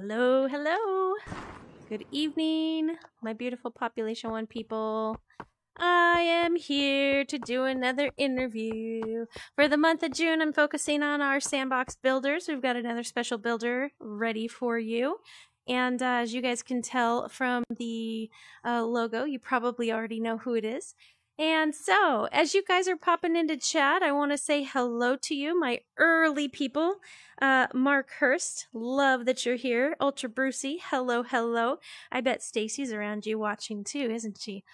Hello, hello. Good evening, my beautiful Population One people. I am here to do another interview. For the month of June, I'm focusing on our sandbox builders. We've got another special builder ready for you. And uh, as you guys can tell from the uh, logo, you probably already know who it is. And so, as you guys are popping into chat, I want to say hello to you, my early people. Uh, Mark Hurst, love that you're here. Ultra Brucey, hello, hello. I bet Stacy's around you watching too, isn't she?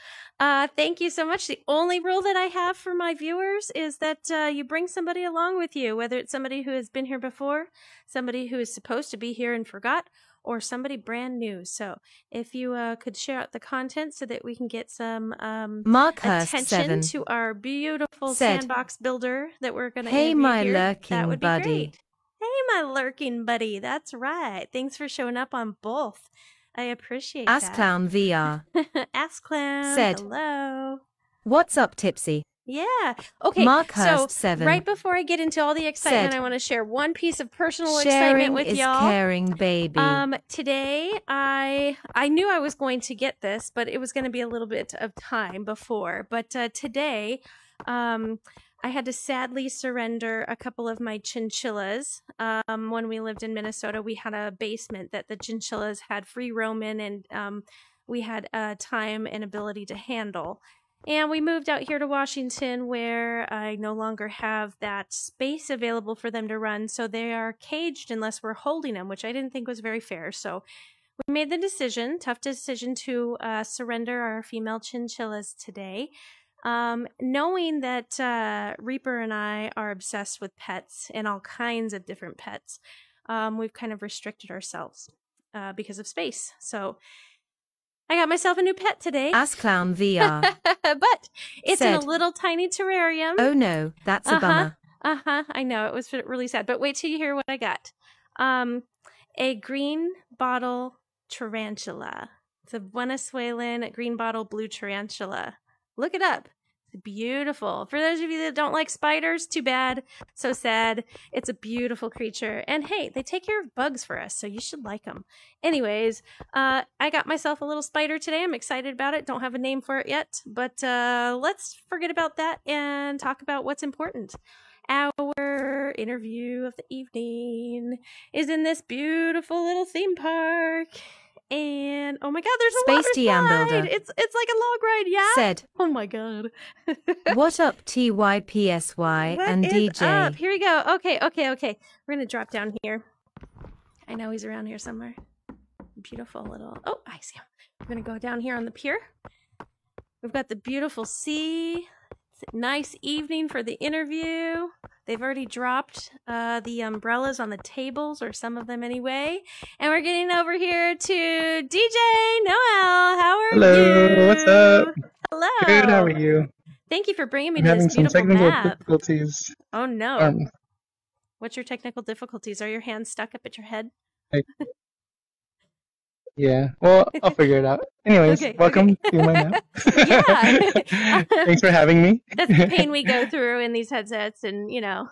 Uh, thank you so much. The only rule that I have for my viewers is that uh, you bring somebody along with you, whether it's somebody who has been here before, somebody who is supposed to be here and forgot, or somebody brand new. So if you uh, could share out the content so that we can get some um, attention seven. to our beautiful Said, sandbox builder that we're going to Hey, my here, lurking that would be buddy. great. Hey, my lurking buddy. That's right. Thanks for showing up on both. I appreciate Ass that. Clown VR. Ass clown. Said, hello. What's up, Tipsy? Yeah. Okay. So seven. right before I get into all the excitement, Said, I want to share one piece of personal excitement with is y'all. caring, baby. Um, today I I knew I was going to get this, but it was going to be a little bit of time before. But uh, today, um, I had to sadly surrender a couple of my chinchillas. Um, when we lived in Minnesota, we had a basement that the chinchillas had free roam in, and um, we had uh, time and ability to handle. And we moved out here to Washington where I no longer have that space available for them to run. So they are caged unless we're holding them, which I didn't think was very fair. So we made the decision, tough decision, to uh, surrender our female chinchillas today. Um, knowing that uh, Reaper and I are obsessed with pets and all kinds of different pets, um, we've kind of restricted ourselves uh, because of space. So I got myself a new pet today. Ass Clown VR. but it's in a little tiny terrarium. oh no, that's a Uh-huh. bummer. Uh huh. I know it was really sad, but wait till you hear what I got. Um, a green bottle tarantula. It's a Venezuelan green bottle blue tarantula. Look it up. Beautiful. For those of you that don't like spiders, too bad. So sad. It's a beautiful creature. And hey, they take care of bugs for us, so you should like them. Anyways, uh, I got myself a little spider today. I'm excited about it. Don't have a name for it yet, but uh, let's forget about that and talk about what's important. Our interview of the evening is in this beautiful little theme park. And oh my god, there's a Space TM slide. builder. It's it's like a log ride, yeah. Said, Oh my god. what up, Tipsy What and DJ? up? Here we go. Okay, okay, okay. We're gonna drop down here. I know he's around here somewhere. Beautiful little. Oh, I see him. We're gonna go down here on the pier. We've got the beautiful sea. It's a nice evening for the interview. They've already dropped uh, the umbrellas on the tables, or some of them anyway. And we're getting over here to DJ Noel. How are Hello, you? what's up? Hello. Good, how are you? Thank you for bringing me I'm to having this some beautiful technical map. difficulties. Oh no. Um, What's your technical difficulties? Are your hands stuck up at your head? yeah, well, I'll figure it out. Anyways, Okay, welcome okay. to my. Yeah. Thanks for having me. That's the pain we go through in these headsets and you know.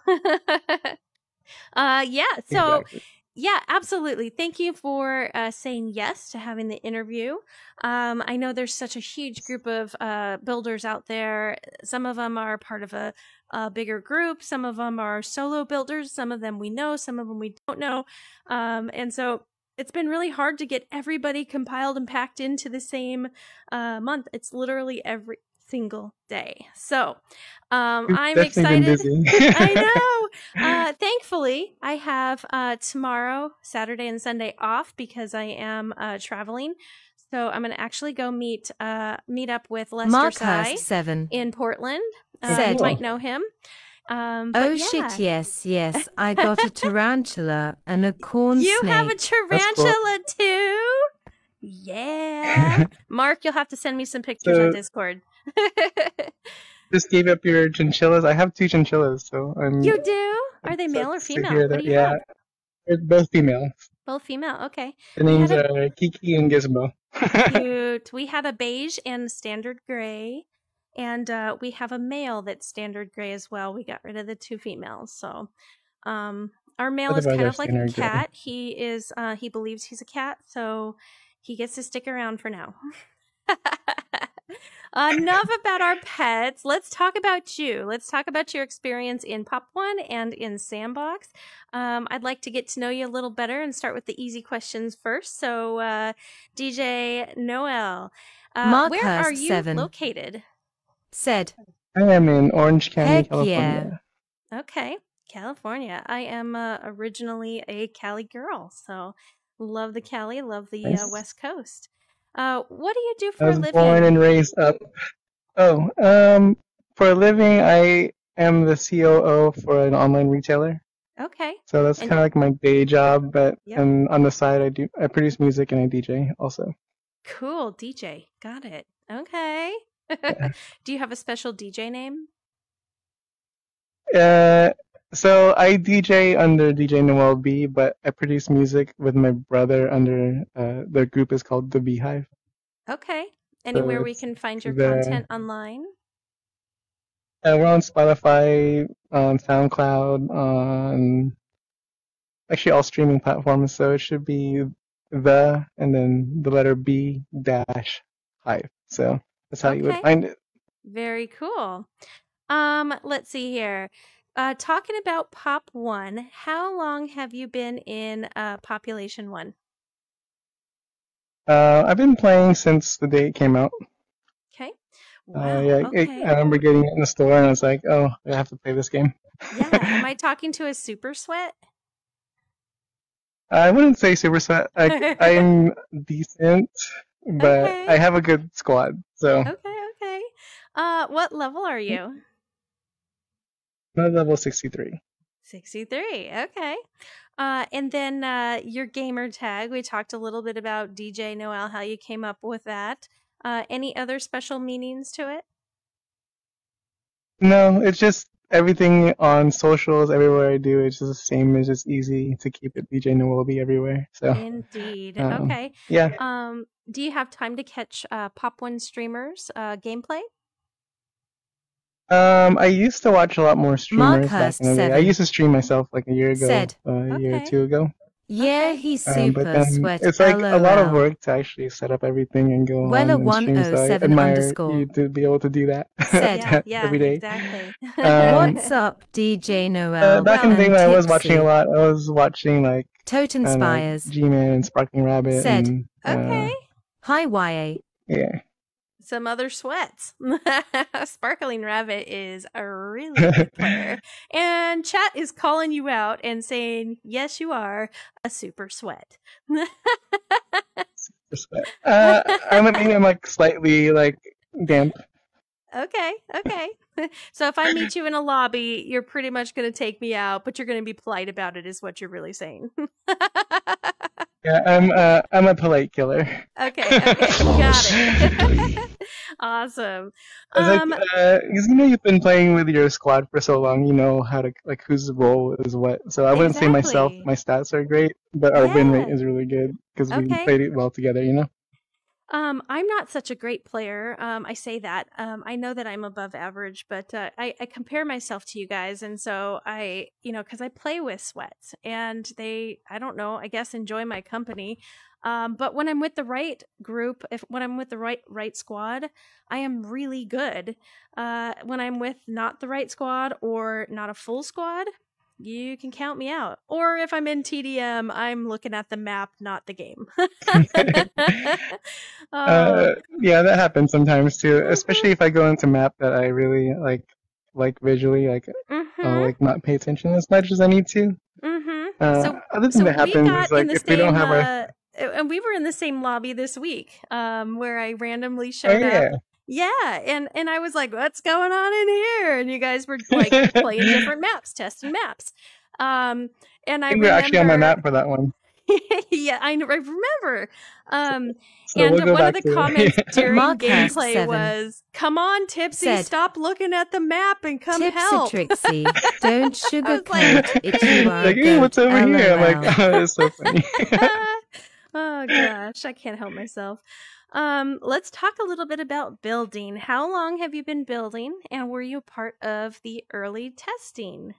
uh yeah, so Exactly. yeah, absolutely. Thank you for uh, saying yes to having the interview. Um, I know there's such a huge group of uh, builders out there. Some of them are part of a, a bigger group. Some of them are solo builders. Some of them we know. Some of them we don't know. Um, and so it's been really hard to get everybody compiled and packed into the same uh, month. It's literally every single day. So um, I'm definitely been excited. busy. I know. Uh, thankfully, I have uh, tomorrow, Saturday, and Sunday off because I am uh, traveling. So I'm going to actually go meet uh, meet up with Lester Mark Sy seven. in Portland. Uh, you might know him. Um, but Oh yeah. shit, yes, yes. I got a tarantula and a corn You snake. have a cool. tarantula too? Yeah. Mark, you'll have to send me some pictures on Discord. Just gave up your chinchillas. I have two chinchillas, so I'm. you do? Are they male or female? What that- do you yeah, have? they're both female. Both female. Okay. The names had are Kiki and Gizmo. Cute. We had a beige and standard gray, and uh, we have a male that's standard gray as well. We got rid of the two females, so um, our male is kind of like a are good. cat. He is uh he believes he's a cat, so he gets to stick around for now. Enough about our pets. Let's talk about you. Let's talk about your experience in Pop One and in Sandbox. Um, I'd like to get to know you a little better and start with the easy questions first. So, uh, DJ Noel, uh, where are you seven. located? Said, I am in Orange County, Heck California. Okay, California. I am uh, originally a Cali girl, so love the Cali, love the uh, West Coast. Uh, what do you do for a living? born and raised up. Oh, um, for a living, I am the COO for an online retailer. Okay, So that's kind of like my day job, but Yep. and on the side, I do I produce music and I DJ also. cool. DJ, got it. Okay. do you have a special DJ name? Uh, so I DJ under DJ Noel B, but I produce music with my brother under uh, their group is called The B-Hive. Okay. Anywhere we can find your the- content online? Uh, we're on Spotify, on SoundCloud, on actually all streaming platforms. So it should be the and then the letter B dash hive. So that's how you would find it. Very cool. Um, let's see here. Uh, talking about Pop One, how long have you been in uh, Population One? Uh, I've been playing since the day it came out. Okay. Uh, Wow. yeah, it- I remember getting it in the store and I was like, oh, I have to play this game. yeah. Am I talking to a super sweat? I wouldn't say super sweat. I, I'm decent, but Okay. I have a good squad. So Okay. Okay. Uh, what level are you? I'm level 63. 63. Okay. Uh, and then uh, your gamer tag. We talked a little bit about DJ Noel, how you came up with that. Uh, any other special meanings to it? No, it's just everything on socials, everywhere I do, it's just the same. It's just easy to keep it DJ Noel B everywhere. So Indeed. Um, okay. yeah, Um, do you have time to catch uh, Pop One streamers uh, gameplay? um, I used to watch a lot more streamers back in the day. I used to stream myself like a year ago, Said. uh, a year or two ago. Yeah, Okay. he's Um, super but then sweat. it's like a lot of work to actually set up everything and go Weller on and stream. So I 107 admire underscore. you to be able to do that Said. Yeah, yeah, every day. exactly. Um, What's up, DJ Noel? Uh, back in the day when I was watching a lot, I was watching like Toten I Spires. G-Man and Sparkling Rabbit. Said. And, uh, okay. Hi, YA. yeah. Some other sweats. Sparkling Rabbit is a really good player. And chat is calling you out and saying, yes, you are a super sweat. Respect. Uh, I'm maybe I'm like slightly like damp. Okay, okay. so if I meet you in a lobby, you're pretty much going to take me out, but you're going to be polite about it, is what you're really saying. Yeah, I'm uh, I'm a polite killer. okay, okay, got it. awesome. Um, like, uh, 'cause you know you've been playing with your squad for so long, you know how to like whose role is what. So I wouldn't say myself my stats are great, but our win rate is really good because we played it well together. You know. Um, I'm not such a great player. Um, I say that. Um, I know that I'm above average, but uh, I, I compare myself to you guys, and so I, you know, because I play with sweats, and they, I don't know, I guess enjoy my company. Um, but when I'm with the right group, if when I'm with the right right squad, I am really good. Uh, when I'm with not the right squad or not a full squad, you can count me out. Or if I'm in TDM, I'm looking at the map, not the game. Oh, Uh, yeah, that happens sometimes too, especially if I go into map that I really like, like visually, like I'll mhm, like not pay attention as much as I need to. mhm. Uh, So- other thing So that we happens got is like in the if we don't same, have our uh, and we were in the same lobby this week, um, where I randomly oh showed yeah, up. Yeah, and and I was like, "What's going on in here?" And you guys were like playing different maps, testing maps. Um, and I I think we're actually on my map for that one. yeah, I, I remember. Um, So and we'll one of the comments it. during Mark gameplay seven. was, "Come on, Tipsy, Said. stop looking at the map and come Tipsy help." Trixie. Don't sugarcoat like- it. You are like, hey, what's goat. over here? I'm like, oh, it's so funny. oh gosh, I can't help myself. Um, let's talk a little bit about building. How long have you been building, and were you part of the early testing?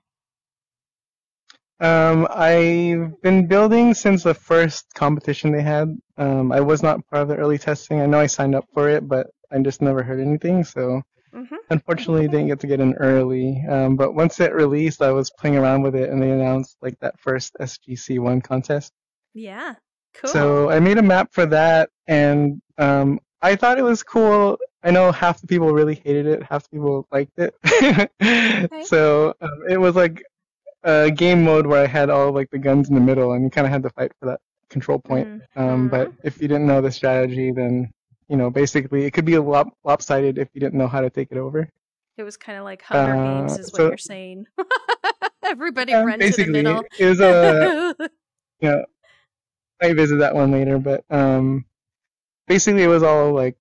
Um, I've been building since the first competition they had. Um, I was not part of the early testing. I know I signed up for it, but I just never heard anything. So hmm unfortunately, didn't get to get in early. Um, but once it released, I was playing around with it, and they announced like that first SGC one contest. Yeah. Cool. So I made a map for that, and um, I thought it was cool. I know half the people really hated it, half the people liked it. So um, it was like a game mode where I had all like the guns in the middle, and you kind of had to fight for that control point. Um, but Mhm. if you didn't know the strategy, then you know basically it could be a lop- lopsided if you didn't know how to take it over. It was kind of like Hunger Uh, Games, is what so- you're saying. Everybody Um, run to the middle. it was a you I visit that one later, but um, basically it was all like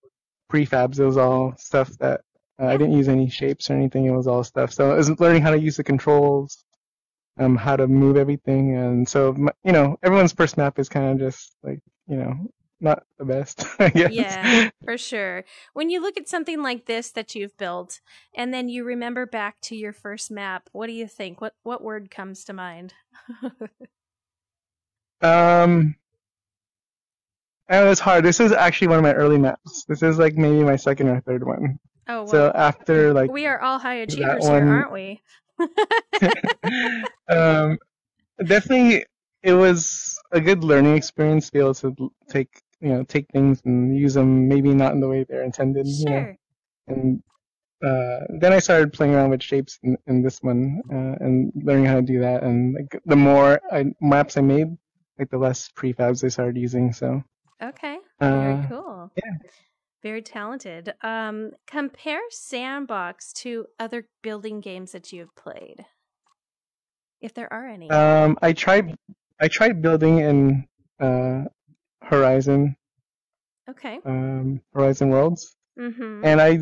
prefabs. It was all stuff that uh, I didn't use any shapes or anything. It was all stuff. So it was learning how to use the controls, um, how to move everything, and so you know, everyone's first map is kind of just like you know, not the best, I guess. Yeah. For sure. When you look at something like this that you've built, and then you remember back to your first map, what do you think? What what word comes to mind? Um, and it was hard. This is actually one of my early maps. This is like maybe my second or third one. oh, well, So after like we are all high achievers one- aren't we? um, definitely, it was a good learning experience to be able to take you know take things and use them maybe not in the way they're intended. You know? sure. And uh, then I started playing around with shapes in, in this one uh, and learning how to do that. And like the more I, maps I made, like the less prefabs I started using. So Okay. Very uh, cool. yeah. Very talented. Um, compare Sandbox to other building games that you have played, if there are any. um, I tried I tried building in uh, Horizon okay. um, Horizon Worlds. Mm-hmm. and I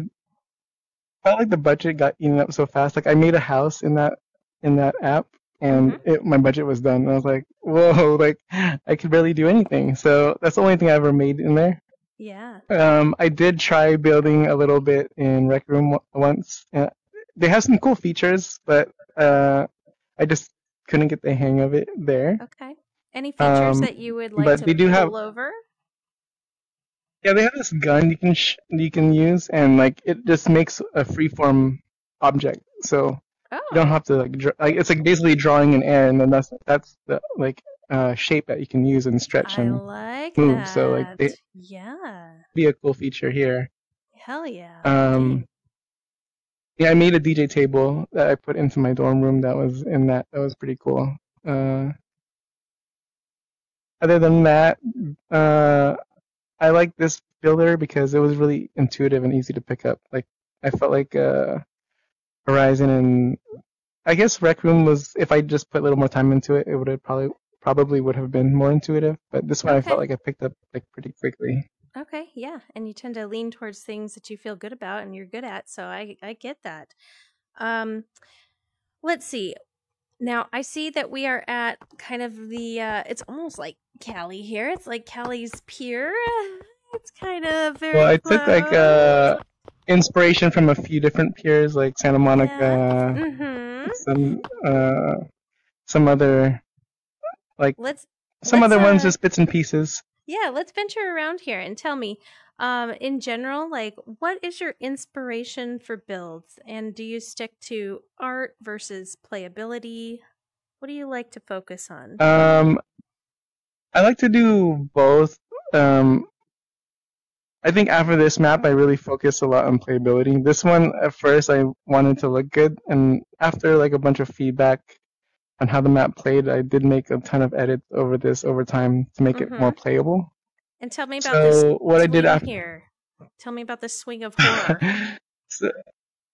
felt like the budget got eaten up so fast. Like I made a house in that in that app, and Mm-hmm. it, my budget was done. And I was like, whoa, like I could barely do anything. So that's the only thing I ever made in there. Yeah. Um, I did try building a little bit in Rec Room w- once. Uh, they have some cool features, but uh, I just couldn't get the hang of it there. Okay. Any features Um, that you would like but to they do have- over? Yeah, they have this gun you can sh- you can use, and like it just makes a freeform object. So Oh. you don't have to like, dr- like it's like basically drawing an air, and then that's that's the like uh, shape that you can use and stretch I and like move, that. so, like, they- yeah. be a cool feature here. Hell yeah. Um, yeah, I made a DJ table that I put into my dorm room. That was in that. That was pretty cool. Uh, other than that, uh, I like this builder because it was really intuitive and easy to pick up. Like I felt like uh, Horizon and I guess Rec Room was. If I just put a little more time into it, it would have probably probably would have been more intuitive. But this one I felt like I picked up like pretty quickly. Okay, yeah, and you tend to lean towards things that you feel good about and you're good at, so I I get that. Um let's see. Now, I see that we are at kind of the uh it's almost like Cali here. It's like Cali's pier. It's kind of very Well, I took like close. uh, inspiration from a few different piers, like Santa Monica, Mhm. some uh, some other like Let's some Let's, other ones, uh, just bits and pieces. yeah, let's venture around here and tell me um in general like what is your inspiration for builds and do you stick to art versus playability? What do you like to focus on? Um, I like to do both. Um, I think after this map, I really focused a lot on playability. This one, at first, I wanted to look good, and after like a bunch of feedback on how the map played, I did make a ton of edits over this over time to make it mm-hmm. more playable. and tell me about this So what I did after. here. Tell me about the swing of horror. so,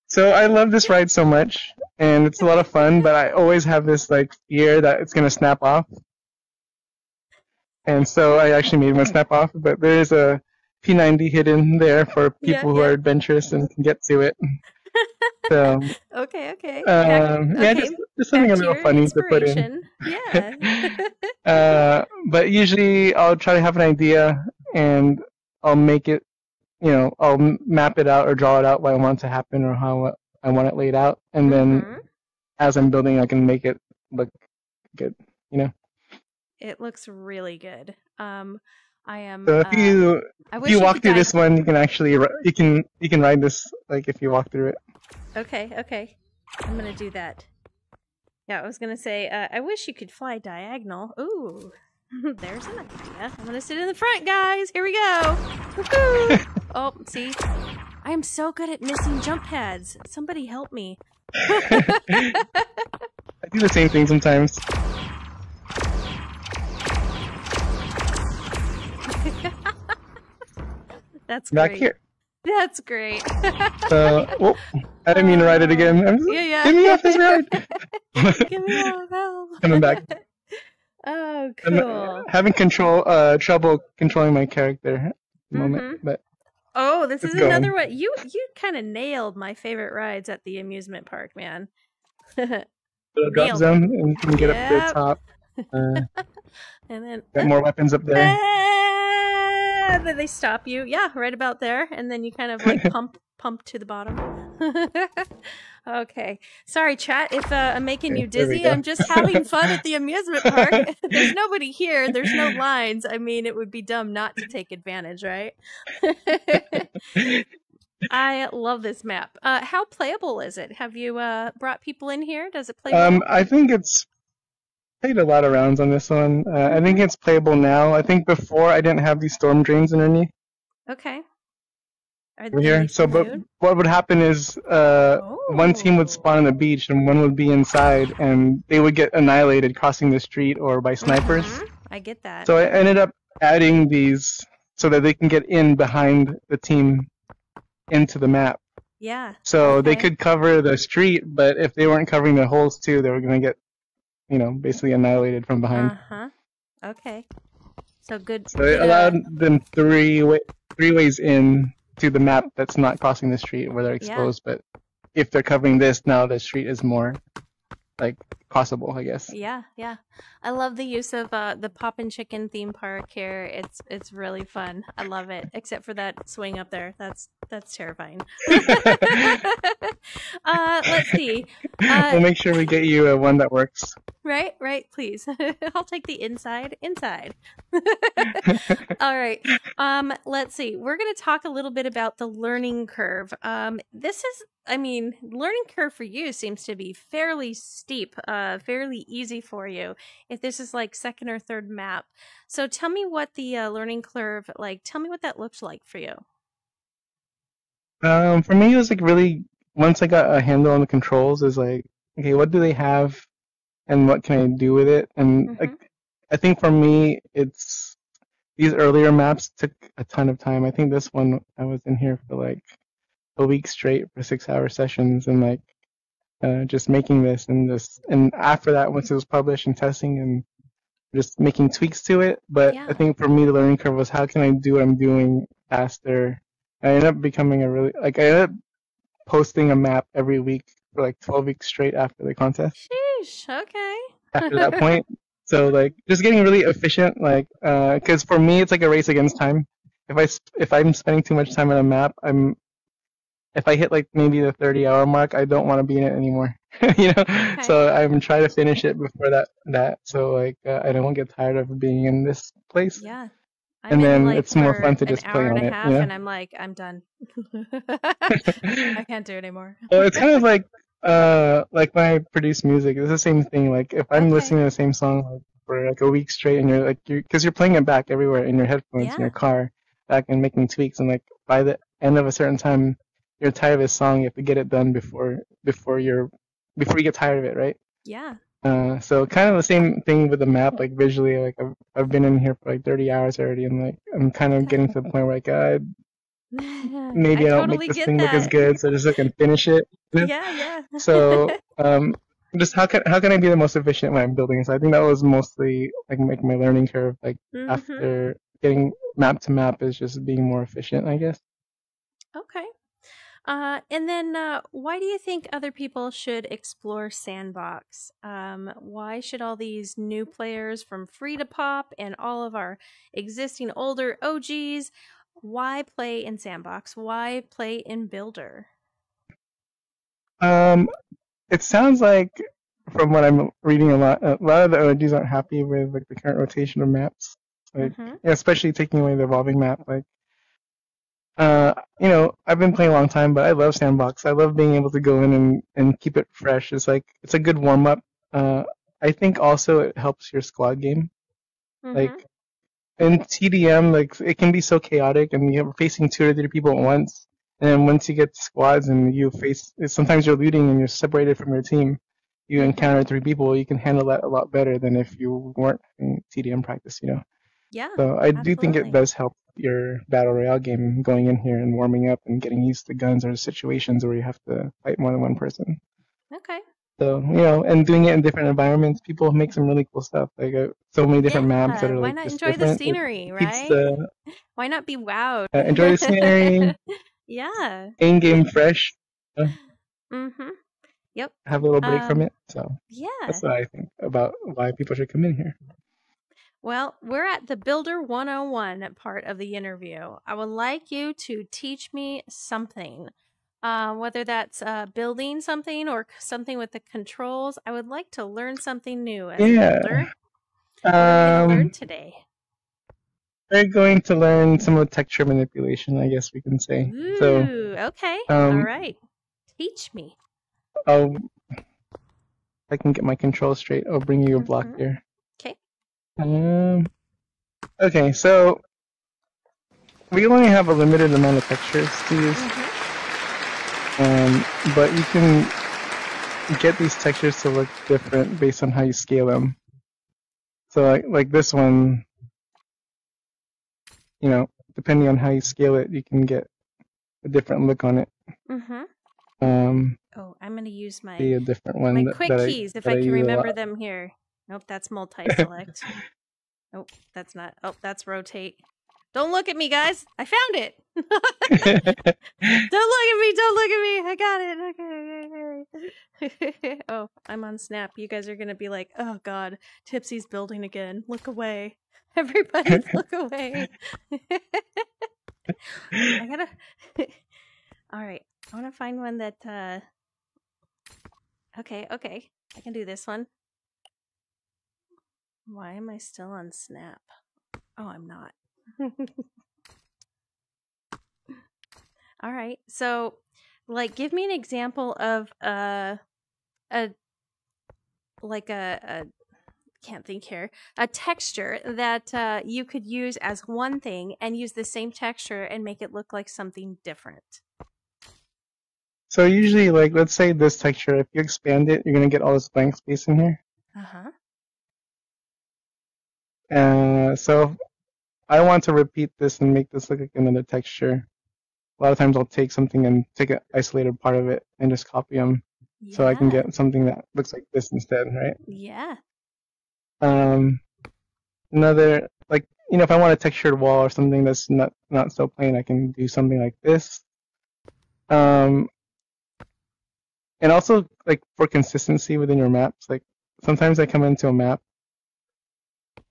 so I love this ride so much, and it's a lot of fun. But I always have this like fear that it's gonna snap off, and so I actually made one snap off. But there is a P90 hidden there for people Yeah, who yeah. are adventurous and can get to it. So okay, okay. Um, yeah, just, just something back a little funny to put in. Yeah. Uh, but usually I'll try to have an idea and I'll make it, you know, I'll map it out or draw it out what I want to happen or how I want it laid out, and then Mhm. as I'm building, I can make it look good. You know. It looks really good. Um, I am. So if uh, you I if you walk through this one, you can actually you can you can ride this like if you walk through it. Okay, okay. I'm gonna do that. Yeah, I was gonna say, uh, I wish you could fly diagonal. Ooh, there's an idea. I'm gonna sit in the front, guys. Here we go. Oh, see, I am so good at missing jump pads. Somebody help me. I do the same thing sometimes. That's Back great. here. That's great. Uh, oh, I didn't mean to ride it again. I'm yeah, yeah. Get me off this ride. Give me off, help. Coming back. Oh, I'm cool. having control uh trouble controlling my character at the moment, but Oh, this is another one. You you kind of nailed my favorite rides at the amusement park, man. and drop Nailed zone and you can get up to the top. Uh, then got more weapons up there. Ah, then they stop you. Yeah, right about there, and then you kind of like pump pump to the bottom. okay, sorry, chat. If uh, I'm making you dizzy. I'm just having fun at the amusement park. There's nobody here. There's no lines. I mean, it would be dumb not to take advantage, right? I love this map. Uh, how playable is it? Have you uh, brought people in here? Does it play? Um, well? I think it's played a lot of rounds on this one. Uh, I think it's playable now. I think before I didn't have these storm drains underneath Okay. Are over here. So, but food? what would happen is uh, one team would Oh. spawn on the beach and one would be inside, and they would get annihilated crossing the street or by snipers. Mhm. I get that. So I ended up adding these so that they can get in behind the team into the map. yeah. So they could cover the street, but if they weren't covering the holes too, they were gonna get, you know, basically annihilated from behind. Uh huh. Okay. So good. so it allowed them three way, three ways in to the map that's not crossing the street where they're Yeah. exposed. But if they're covering this, now the street is more like crossable, I guess. Yeah, yeah. I love the use of uh, the Pop and Chicken theme park here. It's it's really fun. I love it. Except for that swing up there. That's that's terrifying. uh, let's see. Uh, we'll make sure we get you a one that works. Right, right, please. I'll take the inside, inside. All right. Um, let's see. We're going to talk a little bit about the learning curve. Um, this is, I mean, learning curve for you seems to be fairly steep, uh, fairly easy for you. If this is like second or third map, so tell me what the uh, learning curve like. Tell me what that looks like for you. Um, for me, it was like really once I got a handle on the controls, is like, okay, what do they have, and what can I do with it? And like, I think for me, it's these earlier maps took a ton of time. I think this one I was in here for like a week straight for six-hour sessions, and like uh, just making this, and this and after that, once it was published and testing and just making tweaks to it. But Yeah. I think for me, the learning curve was how can I do what I'm doing faster I ended up becoming a really like I ended up posting a map every week for like 12 weeks straight after the contest. Sheesh. Okay. After that point, so like just getting really efficient, like because for me it's like a race against time. If I if I'm spending too much time on a map, I'm if I hit like maybe the 30 hour mark, I don't want to be in it anymore. you know, so I'm trying to finish it before that that so like uh, I don't get tired of being in this place. Yeah. I'm And then like, it's more fun to just play and on it, half, and I'm like, I'm done. I can't do it anymore. well, it's kind of like uh like when I produce music. It's the same thing. Like if I'm Okay. listening to the same song like, for like a week straight, and you're like you're because you're playing it back everywhere in your headphones Yeah. in your car, back and making tweaks, and like by the end of a certain time, you're tired of a song. You have to get it done before before you're before you get tired of it, right? Yeah. Uh, so kind of the same thing with the map. Like visually, like I've I've been in here for like 30 hours already, and like I'm kind of getting to the point where like uh, maybe I, don't totally make this thing look as good, so just so I can finish it. Yeah, yeah. So um, just how can how can I be the most efficient when I'm building? So I think that was mostly like make my learning curve. Like Mhm. after getting map to map is just being more efficient, I guess. Okay. Uh, and then, uh, why do you think other people should explore Sandbox? Um, why should all these new players from Free to Pop and all of our existing older OGs, why play in Sandbox? Why play in Builder? Um, it sounds like from what I'm reading a lot, a lot of the OGs aren't happy with like the current rotation of maps, like Mhm. especially taking away the evolving map. Like, uh, you know, I've been playing a long time, but I love sandbox. I love being able to go in and and keep it fresh. It's like it's a good warm up. Uh, I think also it helps your squad game. Mhm. Like in TDM, like it can be so chaotic, and you're facing two or three people at once. And then once you get to squads and you face, sometimes you're looting and you're separated from your team. You encounter three people, you can handle that a lot better than if you weren't in TDM practice, you know. Yeah. So I do think it does help your battle royale game going in here and warming up and getting used to guns or situations where you have to fight more than one person. Okay. So you know, and doing it in different environments, people make some really cool stuff. Like uh, so many different maps that Yeah, are Why like not just enjoy the different. It scenery, right? the Why not be wowed? uh, enjoy the scenery, yeah. in game fresh, Mm-hmm. Yep. Have a little break from Um, it. So Yeah. that's what I think about why people should come in here. Well, we're at the Builder 101 part of the interview. I would like you to teach me something, uh, whether that's uh, building something or something with the controls. I would like to learn something new as Yeah. a builder. What are we gonna learn Um, today? we're going to learn some of the texture manipulation, I guess we can say. So Ooh, okay. All um, right. Teach me. I'll, I can get my controls straight, I'll bring you a block Mhm. here. Okay. Um, okay, so we only have a limited amount of textures to use, Mhm. um, but you can get these textures to look different based on how you scale them. So like like this one, you know, depending on how you scale it, you can get a different look on it. Mhm. Um, Oh, I'm going to use my a different one. my that, quick that I- keys if I I can a remember them here. Nope, that's multi-select. nope, that's not. Oh, that's rotate. Don't look at me, guys. I found it. don't look at me. Don't look at me. I got it. Okay. okay. oh, I'm on Snap. You guys are gonna be like, "Oh God, Tipsy's building again. Look away, everybody. look away." I gotta. All right. I want to find one that. uh Okay. Okay. I can do this one. Why am I still on Snap? Oh, I'm not. All right. So, like, give me an example of a, a, like a, a can't think here, a texture that uh, you could use as one thing and use the same texture and make it look like something different. So usually, like, let's say this texture, if you expand it, you're gonna get all this blank space in here. Uh huh. Uh, so I want to repeat this and make this look like another texture. A lot of times I'll take something and take an isolated part of it and just copy them so I can get something that looks like this instead, right? Yeah. Um, another, like, you know, if I want a textured wall or something that's not, not so plain, I can do something like this. Um, and also, like, for consistency within your maps, like, sometimes I come into a map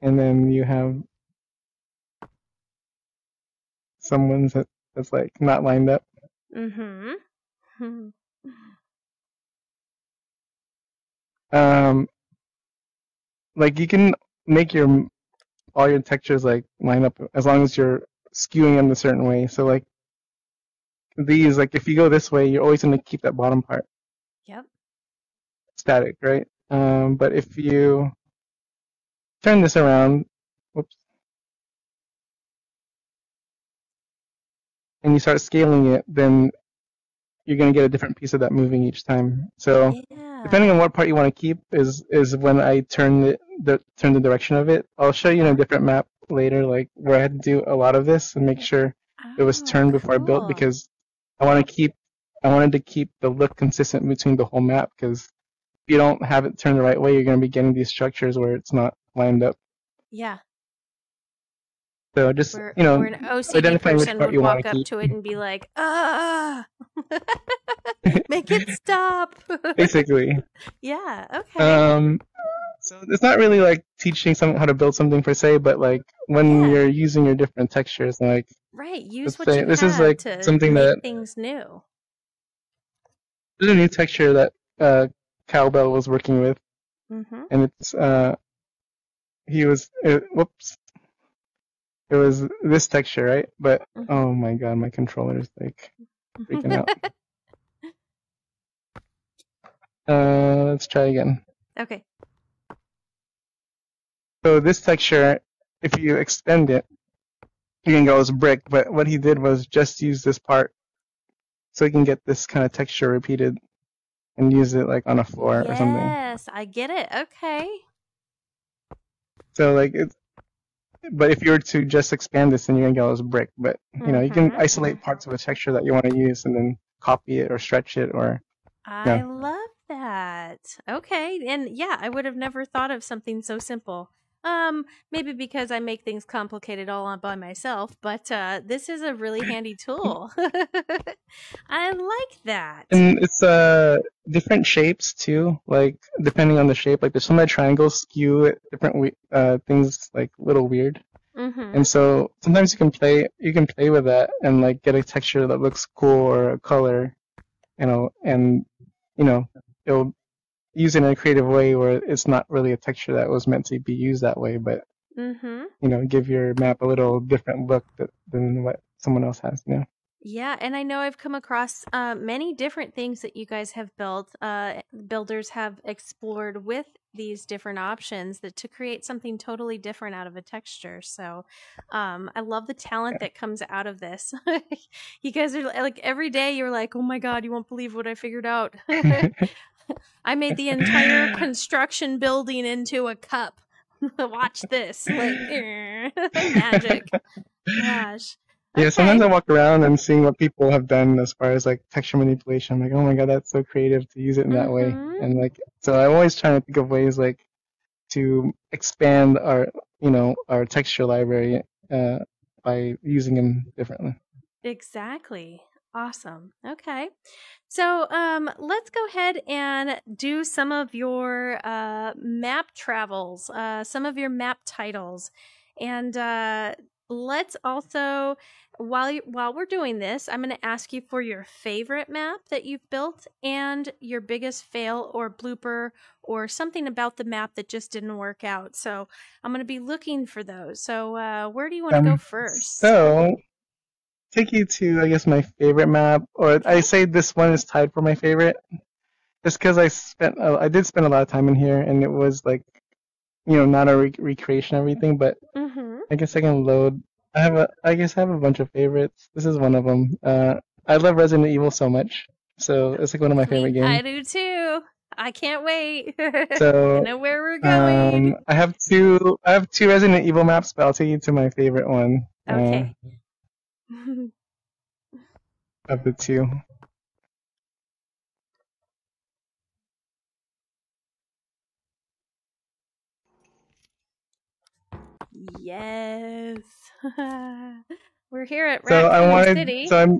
and then you have some ones that, that's, like, not lined up. Mm-hmm. Um, like, you can make your, all your textures, like, line up as long as you're skewing them a certain way. So, like, these, like, if you go this way, you're always going to keep that bottom part Yep. static, right? Um, but if you turn this around, whoops, and you start scaling it, then you're going to get a different piece of that moving each time. So Yeah. depending on what part you want to keep is is when I turn the, the turn the direction of it. I'll show you in a different map later, like where I had to do a lot of this and make sure it was Oh, turned before I built because I want to keep I wanted to keep the look consistent between the whole map because if you don't have it turned the right way, you're going to be getting these structures where it's not lined up. Yeah. So just Where, you know, where an OCD identifying which person part would you wanna walk up keep. to it and be like, ah, make it stop. basically. yeah. Okay. Um, so it's not really like teaching someone how to build something per se, but like when Yeah. you're using your different textures, like right. Use what say you this is, like, to something that- things new. there's a new texture that uh, Cowbell was working with Mm-hmm. and it's uh he was it, whoops it was this texture right but Mhm. oh my god my controller is like freaking out uh let's try again okay. so this texture if you extend it you can go as brick but what he did was just use this part so he can get this kind of texture repeated and use it like on a floor or something Yes, I get it. Okay. So like it's but if you were to just expand this then you're gonna get all this brick. But you know, you can Mhm. isolate parts of a texture that you want to use and then copy it or stretch it or I love that. Okay. And yeah, I would have never thought of something so simple. Um, maybe because I make things complicated all on by myself, but uh this is a really handy tool. I like that. and it's uh different shapes too, like depending on the shape. Like there's some that triangles skew it different we- uh things like little weird. Mhm. And so sometimes you can play you can play with that and like get a texture that looks cool or a color, you know, and you know, it'll use it in a creative way where it's not really a texture that was meant to be used that way, but Mhm. you know, give your map a little different look th- than what someone else has, you know. Yeah, and I know I've come across uh, many different things that you guys have built. Uh, builders have explored with these different options that to create something totally different out of a texture. So, um, I love the talent that comes out of this. you guys are like every day you're like, oh my god, you won't believe what I figured out. I made the entire construction building into a cup. Watch this, like magic. Gosh. Yeah, sometimes I walk around and seeing what people have done as far as like texture manipulation. I'm like, oh my god, that's so creative to use it in that way. Mhm. And like, so I'm always trying to think of ways like to expand our, you know, our texture library uh, by using them differently. Exactly. Awesome. Okay. So um, let's go ahead and do some of your uh, map travels, uh, some of your map titles. And uh, let's also, while, you, while we're doing this, I'm going to ask you for your favorite map that you've built and your biggest fail or blooper or something about the map that just didn't work out. So I'm going to be looking for those. So uh, where do you want to Um, go first? So, take you to I guess my favorite map, or I say this one is tied for my favorite, just because I spent uh, I did spend a lot of time in here, and it was like, you know, not a re- recreation everything, but mm-hmm. I guess I can load. I have a I guess I have a bunch of favorites. This is one of them. Uh, I love Resident Evil so much, so it's like one of my favorite games. I do too. I can't wait. I So. know where we're going. Um, I have two. I have two Resident Evil maps, but I'll take you to my favorite one. okay. Uh, of the two. yes. we're here at So I wanted. City. So I'm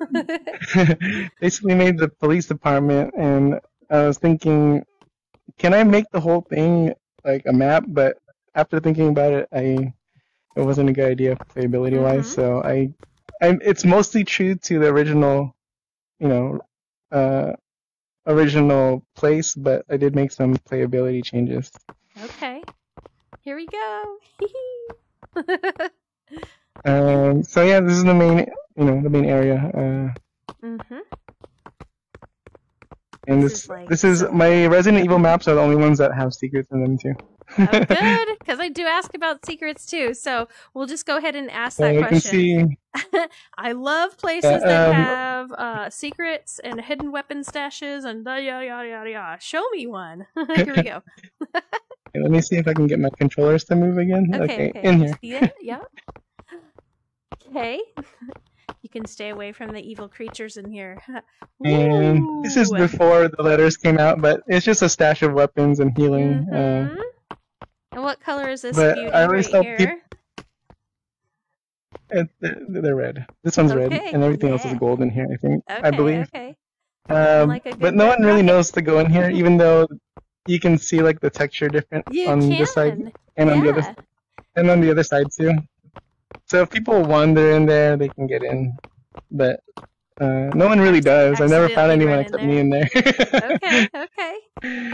basically made the police department, and I was thinking, can I make the whole thing like a map? But after thinking about it, I it wasn't a good idea playability wise. Mhm. So I, It's mostly true to the original, you know, uh, original place, but I did make some playability changes. okay. Here we go. Um, so yeah, this is the main, you know, the main area. Uh, mm-hmm. and This this is, like, this is my Resident Evil maps are the only ones that have secrets in them too. Oh, good, because I do ask about secrets too. So we'll just go ahead and ask that question. I love places Yeah, that um, have uh, secrets and hidden weapon stashes and da yada yada yada yada. Show me one. Here we go. okay, let me see if I can get my controllers to move again. Okay, okay. in here. Yeah, yeah. Okay. You can stay away from the evil creatures in here. And this is before the letters came out, but it's just a stash of weapons and healing. Uh, Mhm. And what color is this but beauty I always right tell here? peop- it, they're, red. This one's red, Okay, and everything else is gold in here. I think. okay, I believe. Okay. Um, like but no one really rocket. knows to go in here, even though you can see like the texture different You on can. this side and on the yeah. other and on the other side too. So if people wander in there, they can get in, but uh, no one really does. I never found anyone except me in there. Okay. Okay.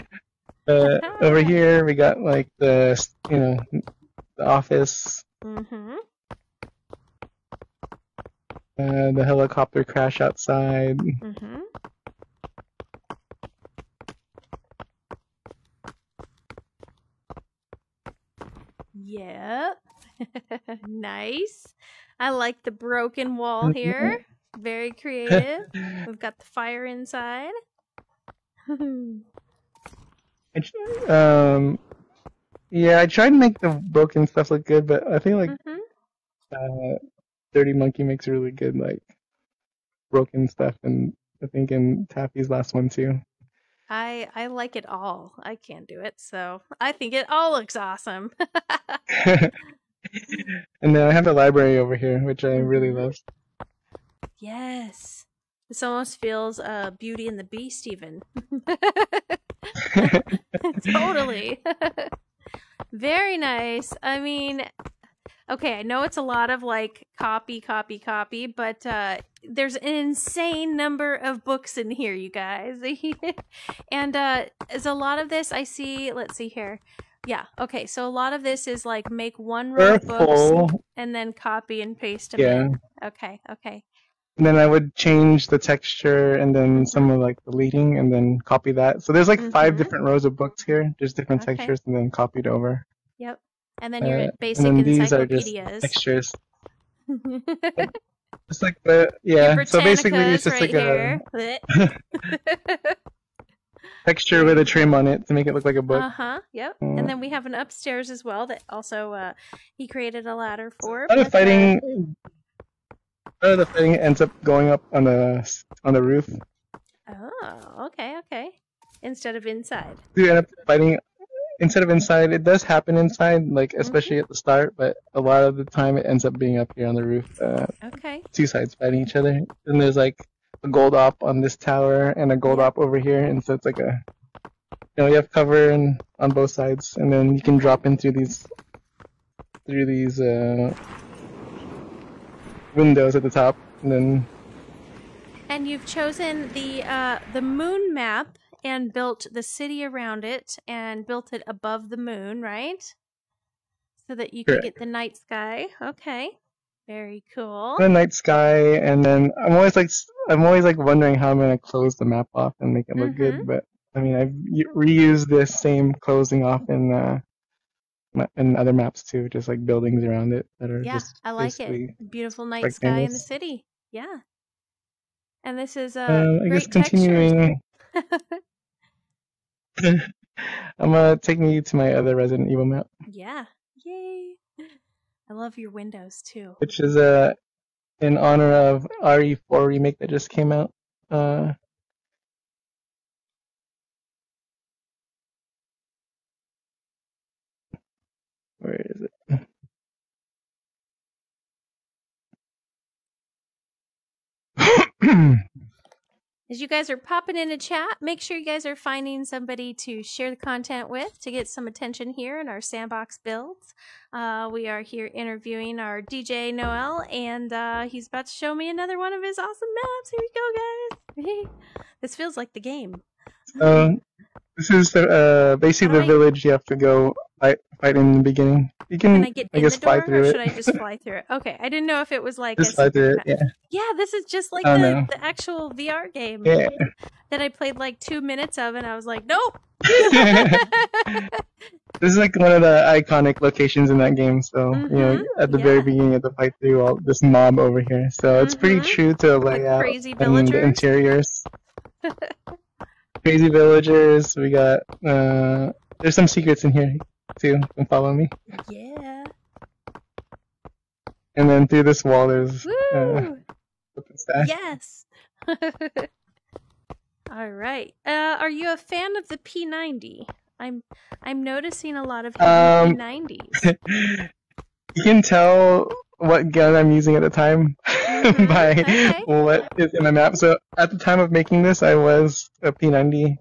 Uh, over here we got like the you know the office, Mm-hmm. uh, the helicopter crash outside. Mm-hmm. Yep. nice. I like the broken wall Mhm. here. Very creative. We've got the fire inside. I um, yeah, I tried to make the broken stuff look good, but I think like Mhm. uh, Dirty Monkey makes really good like broken stuff, and I think in Taffy's last one too. I I like it all. I can't do it, so I think it all looks awesome. and then I have the library over here, which I really Mhm. love. yes. This almost feels uh Beauty and the Beast even. totally. Very nice. I mean, okay, I know it's a lot of like copy, copy, copy, but uh there's an insane number of books in here, you guys. and uh is a lot of this I see, let's see here. Yeah, okay. So a lot of this is like make one row of books and then copy and paste them yeah. in. Okay, okay. And then I would change the texture and then some of like the leading and then copy that. So there's like five Mhm. different rows of books here. There's different Okay. textures and then copied over. Yep. And then your Uh, basic and then these are just textures. It's like the yeah. So basically, it's just right like here. a texture with a trim on it to make it look like a book. uh huh. Yep. Uh, And then we have an upstairs as well that also uh, he created a ladder for. a lot of but, uh, fighting. A lot of the fighting ends up going up on the on the roof. oh, okay, okay. Instead of inside. You end up fighting instead of inside. It does happen inside, like especially at the start, but a lot of the time it ends up being up here on the roof. Uh, Okay. two sides fighting each other. And there's like a gold op on this tower and a gold op over here, and so it's like a you know you have cover and on both sides, and then you can drop in through these through these uh, windows at the top, and then And you've chosen the uh, the moon map and built the city around it and built it above the moon, right? So that you can get the night sky. Okay. Very cool. the night sky, and then I'm always like I'm always like wondering how I'm gonna close the map off and make it look Mm-hmm. good, but I mean I've reused this same closing off in uh in other maps too, just like buildings around it that are Yeah, just I like it. Beautiful night sky in the city. Yeah. And this is uh, Uh, I guess continuing. I'm gonna take you to my other Resident Evil map, yeah. Yay. I love your windows too. which is uh in honor of RE4 remake that just came out. Uh, where is it? As you guys are popping into chat, make sure you guys are finding somebody to share the content with to get some attention here in our sandbox builds. Uh, we are here interviewing our DJ Noel, and uh, he's about to show me another one of his awesome maps. Here we go, guys. this feels like the game. um, this is the uh basically the Hi. village you have to go fight fight in the beginning. You can, Can I get I guess fly through or it. should I just fly through it? Okay, I didn't know if it was like Just a fly through it. Yeah. Yeah, this is just like Oh, the, no. the actual VR game Yeah. that I played like two minutes of, and I was like, nope. This is like one of the iconic locations in that game. So you know, Mhm, at the yeah. very beginning of the fight through all this mob over here. So it's pretty Mhm. true to the layout crazy and the interiors. crazy villagers. We got uh, there's some secrets in here too. Can follow me. yeah. And then through this wall, there's uh, yes. All right. Uh, are you a fan of the P90? I'm I'm noticing a lot of Um, P90s. you can tell what gun I'm using at the time Mhm, by okay. what is in my map. So at the time of making this, I was a P90,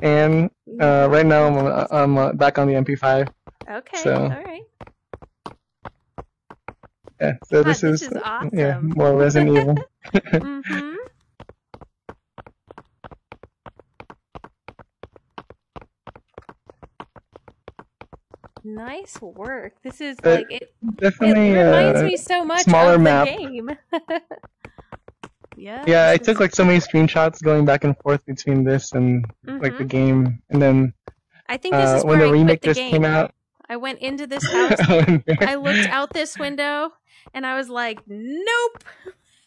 and uh, right now I'm, I'm uh, back on the MP5. okay. so- All right. Yeah, so God, this this is, is yeah more Resident Evil. Mm-hmm. Nice work. This is But like it, Definitely. it reminds uh, me so much smaller of the map. game. yeah. yeah, I took like so many screenshots going back and forth between this and like the Mhm. game, and then I think this uh, is when where the I quit remake the just game. came out. I went into this house. I looked out this window and I was like, nope.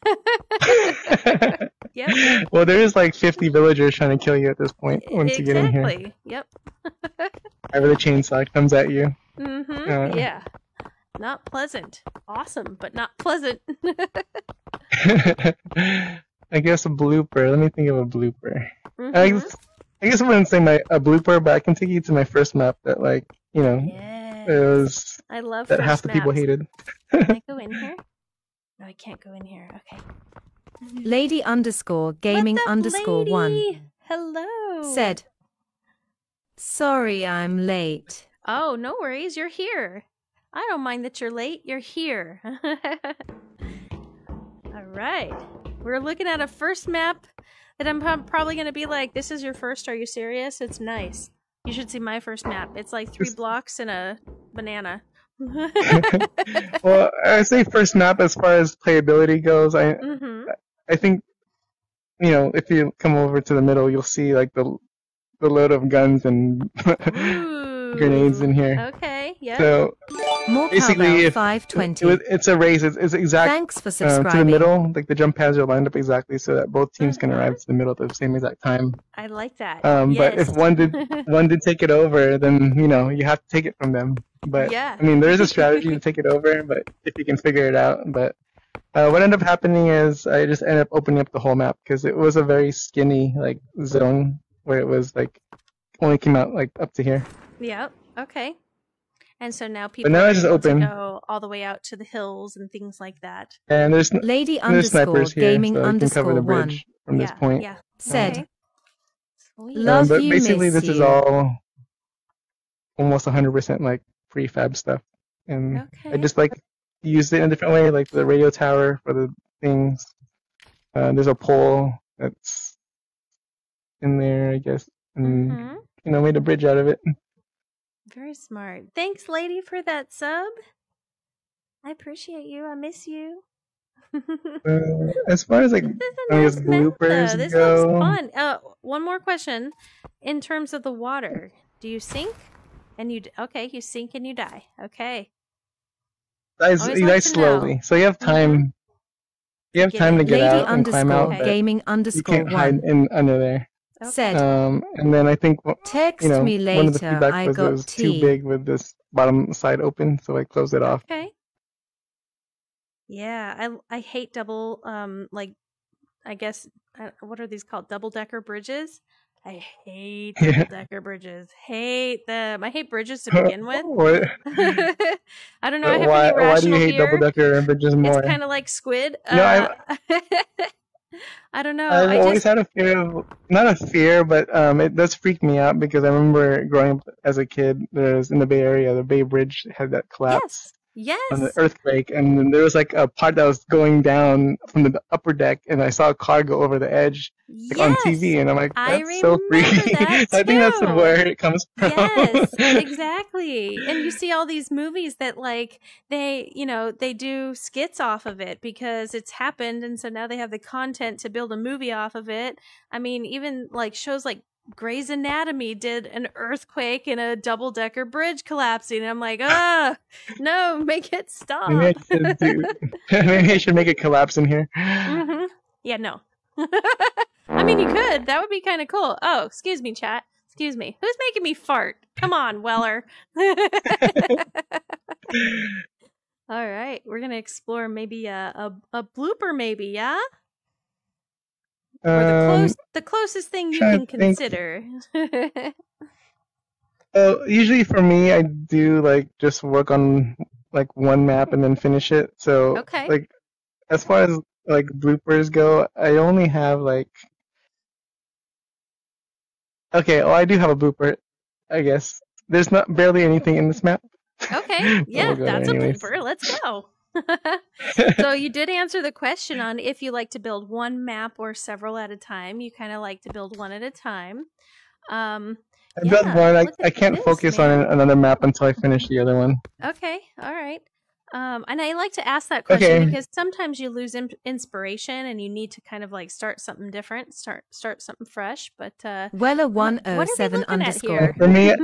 Yep. well, there is like 50 villagers trying to kill you at this point once you get in here. exactly. Yep. Whenever the chainsaw comes at you. Mm-hmm. Uh. yeah. Not pleasant. Awesome, but not pleasant. I guess a blooper. Let me think of a blooper. I Mhm. guess, I guess I wouldn't say my a blooper, but I can take you to my first map that like you know Yes. it was I love that half the people hated. Can I go in here? No, I can't go in here. Okay. Lady underscore gaming What's up, underscore one? Hello. said, Sorry I'm late. Oh, no worries. You're here. I don't mind that you're late. You're here. All right. We're looking at a first map that I'm probably going to be like, this is your first. Are you serious? It's nice. You should see my first map. It's like three blocks and a banana. well, I say first map as far as playability goes. I hmm I think you know if you come over to the middle, you'll see like the the load of guns and grenades in here. Okay. Yeah. So More Basically, if- 520. it it's a race. It's, it's exact Thanks for uh, to the middle. Like the jump pads are lined up exactly so that both teams can arrive to the middle at the same exact time. I like that. Um, but if one did one did take it over, then you know you have to take it from them. But Yeah. I mean, there is a strategy to take it over, but if you can figure it out. But uh, what ended up happening is I just ended up opening up the whole map because it was a very skinny like zone where it was like only came out like up to here. Yep. Okay. And so now people but now are it's just able to open. go all the way out to the hills and things like that. And there's n- Lady there's underscore snipers here, gaming so you can cover underscore the one bridge from this point. Yeah. said, Okay. Sweet. Love um, but you, basically, miss this is all almost 100% like prefab stuff, and I just like used it in a different way, like the radio tower for the things. Uh, there's a pole that's in there, I guess, and Mhm. you know, made a bridge out of it. Very smart. Thanks, lady, for that sub. I appreciate you. I miss you. Uh, as far as like, This is a I guess nice bloopers. This go- looks fun. Uh, one more question. In terms of the water, do you sink and you d- okay? You sink and you die. Okay. Dies, Always you like die to know. slowly, so you have time. You have time to get Lady out and climb out, underscore gaming you underscore can't hide in under there. said, Um, and then I think Text you know, me one of the later. feedback I was it was tea. too big with this bottom side open, so I closed it off. Okay. Yeah, I I hate double um like I guess uh, what are these called? Double decker bridges. I hate Yeah. double decker bridges. Hate them. I hate bridges to begin with. I don't know. I have why, why do you hate double decker bridges more? It's kind of like squid. No, I- Uh, I don't know. I've I always just had a fear of not a fear, but um, it does freak me out because I remember growing up as a kid. There's in the Bay Area, the Bay Bridge had that collapse yes, on the yes. earthquake, and then there was like a part that was going down from the upper deck, and I saw a car go over the edge like, on TV, and I'm like, I that's so freaky. that I think that's where it comes from. yes exactly and you see all these movies that like they you know they do skits off of it because it's happened and so now they have the content to build a movie off of it i mean even like shows like Grey's Anatomy did an earthquake and a double decker bridge collapsing. And I'm like, ah, no, make it stop. Maybe I should do. maybe I should make it collapse in here. hmm Yeah, no. I mean, you could. That would be kind of cool. Oh, excuse me, chat. Excuse me. Who's making me fart? Come on, Weller. All right, we're gonna explore maybe a a, a blooper, maybe, yeah, or the Um, close the closest thing you can consider. Well, usually for me, I do like just work on like one map and then finish it. So Okay. like as far as like bloopers go, I only have like okay. Well, I do have a blooper, I guess. There's not barely anything in this map. okay, yeah, we'll that's a anyways. blooper. Let's go. So you did answer the question on if you like to build one map or several at a time. You kind of like to build one at a time. Um, I've done one. I, I can't focus man. on another map until I finish the other one. okay, all right. Um, and I like to ask that question Okay. because sometimes you lose in- inspiration and you need to kind of like start something different, start start something fresh. But uh, Weller what- what are we 107 looking at underscore. here? For me,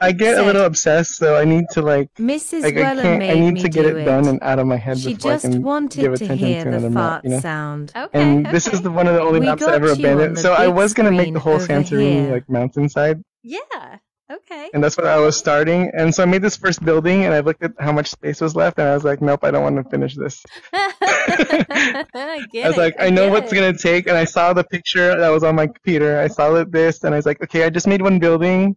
I get a little obsessed, so I need to like, Mrs. like I Weller can't. made I need me to get do it done it. and out of my head She before I just can wanted give to hear to the another map. fart You know. sound. okay, And this is okay. the one of the only We maps I got ever you on abandoned. So I was gonna make the whole over Santorini here. like mountainside, yeah. Okay. and that's what I was starting. And so I made this first building, and I looked at how much space was left, and I was like, nope, I don't want to finish this. I I was like, I know what's it. gonna take, and I saw the picture that was on my computer. I saw it this, and I was like, okay, I just made one building,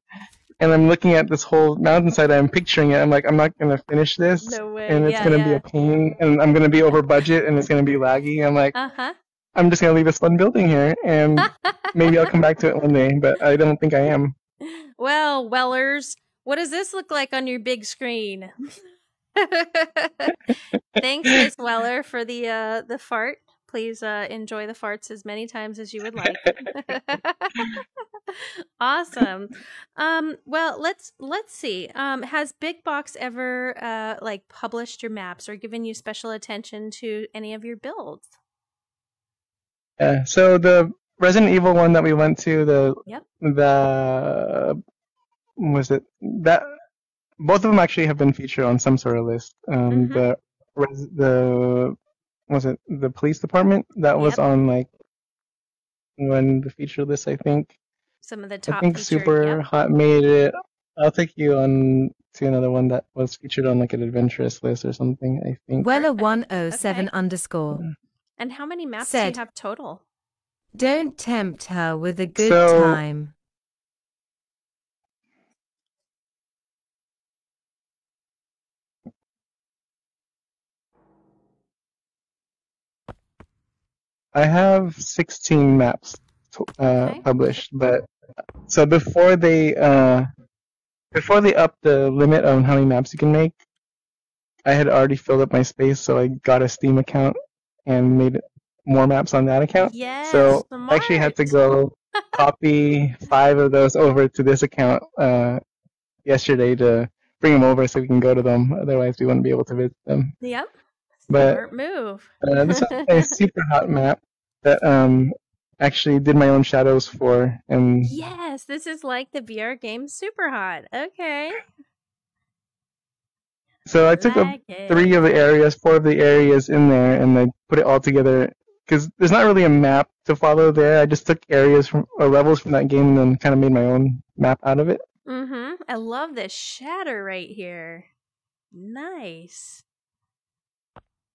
and I'm looking at this whole mountainside. I'm picturing it. I'm like, I'm not gonna finish this, No way. and it's yeah, gonna yeah. be a pain, and I'm gonna be over budget, and it's gonna be laggy. I'm like, Uh huh. I'm just gonna leave this one building here, and maybe I'll come back to it one day, but I don't think I am. Well, Wellers, what does this look like on your big screen? Thanks, Miss Weller, for the uh, the fart. Please uh, enjoy the farts as many times as you would like. awesome. Um, well, let's let's see. Um, has Big Box ever uh, like published your maps or given you special attention to any of your builds? Yeah. So the Resident Evil one that we went to, the Yep. the was it that both of them actually have been featured on some sort of list. Um, Mhm. the res- the was it the police department that was Yep. on like when the feature list I think Some of the top. I think featured, Super yep. Hot made it. I'll take you on to another one that was featured on like an adventurous list or something. I think. Weller Perfect. 107 underscore. And how many maps do you have total? Don't tempt her with a good So- time. I have 16 maps uh, Okay. published, but so before they uh, before they up the limit on how many maps you can make, I had already filled up my space, so I got a Steam account and made more maps on that account. Yes. so I actually had to go copy five of those over to this account uh, yesterday to bring them over so we can go to them. Otherwise, we wouldn't be able to visit them. Yep. But Smart move. uh, this is a super hot map that um actually did my own shadows for, and Yes, this is like the VR game Super Hot. Okay. so I took a, Like it. three of the areas, four of the areas in there, and I put it all together. Because there's not really a map to follow there. I just took areas from or levels from that game and then kind of made my own map out of it. Mm-hmm. I love this shatter right here. Nice.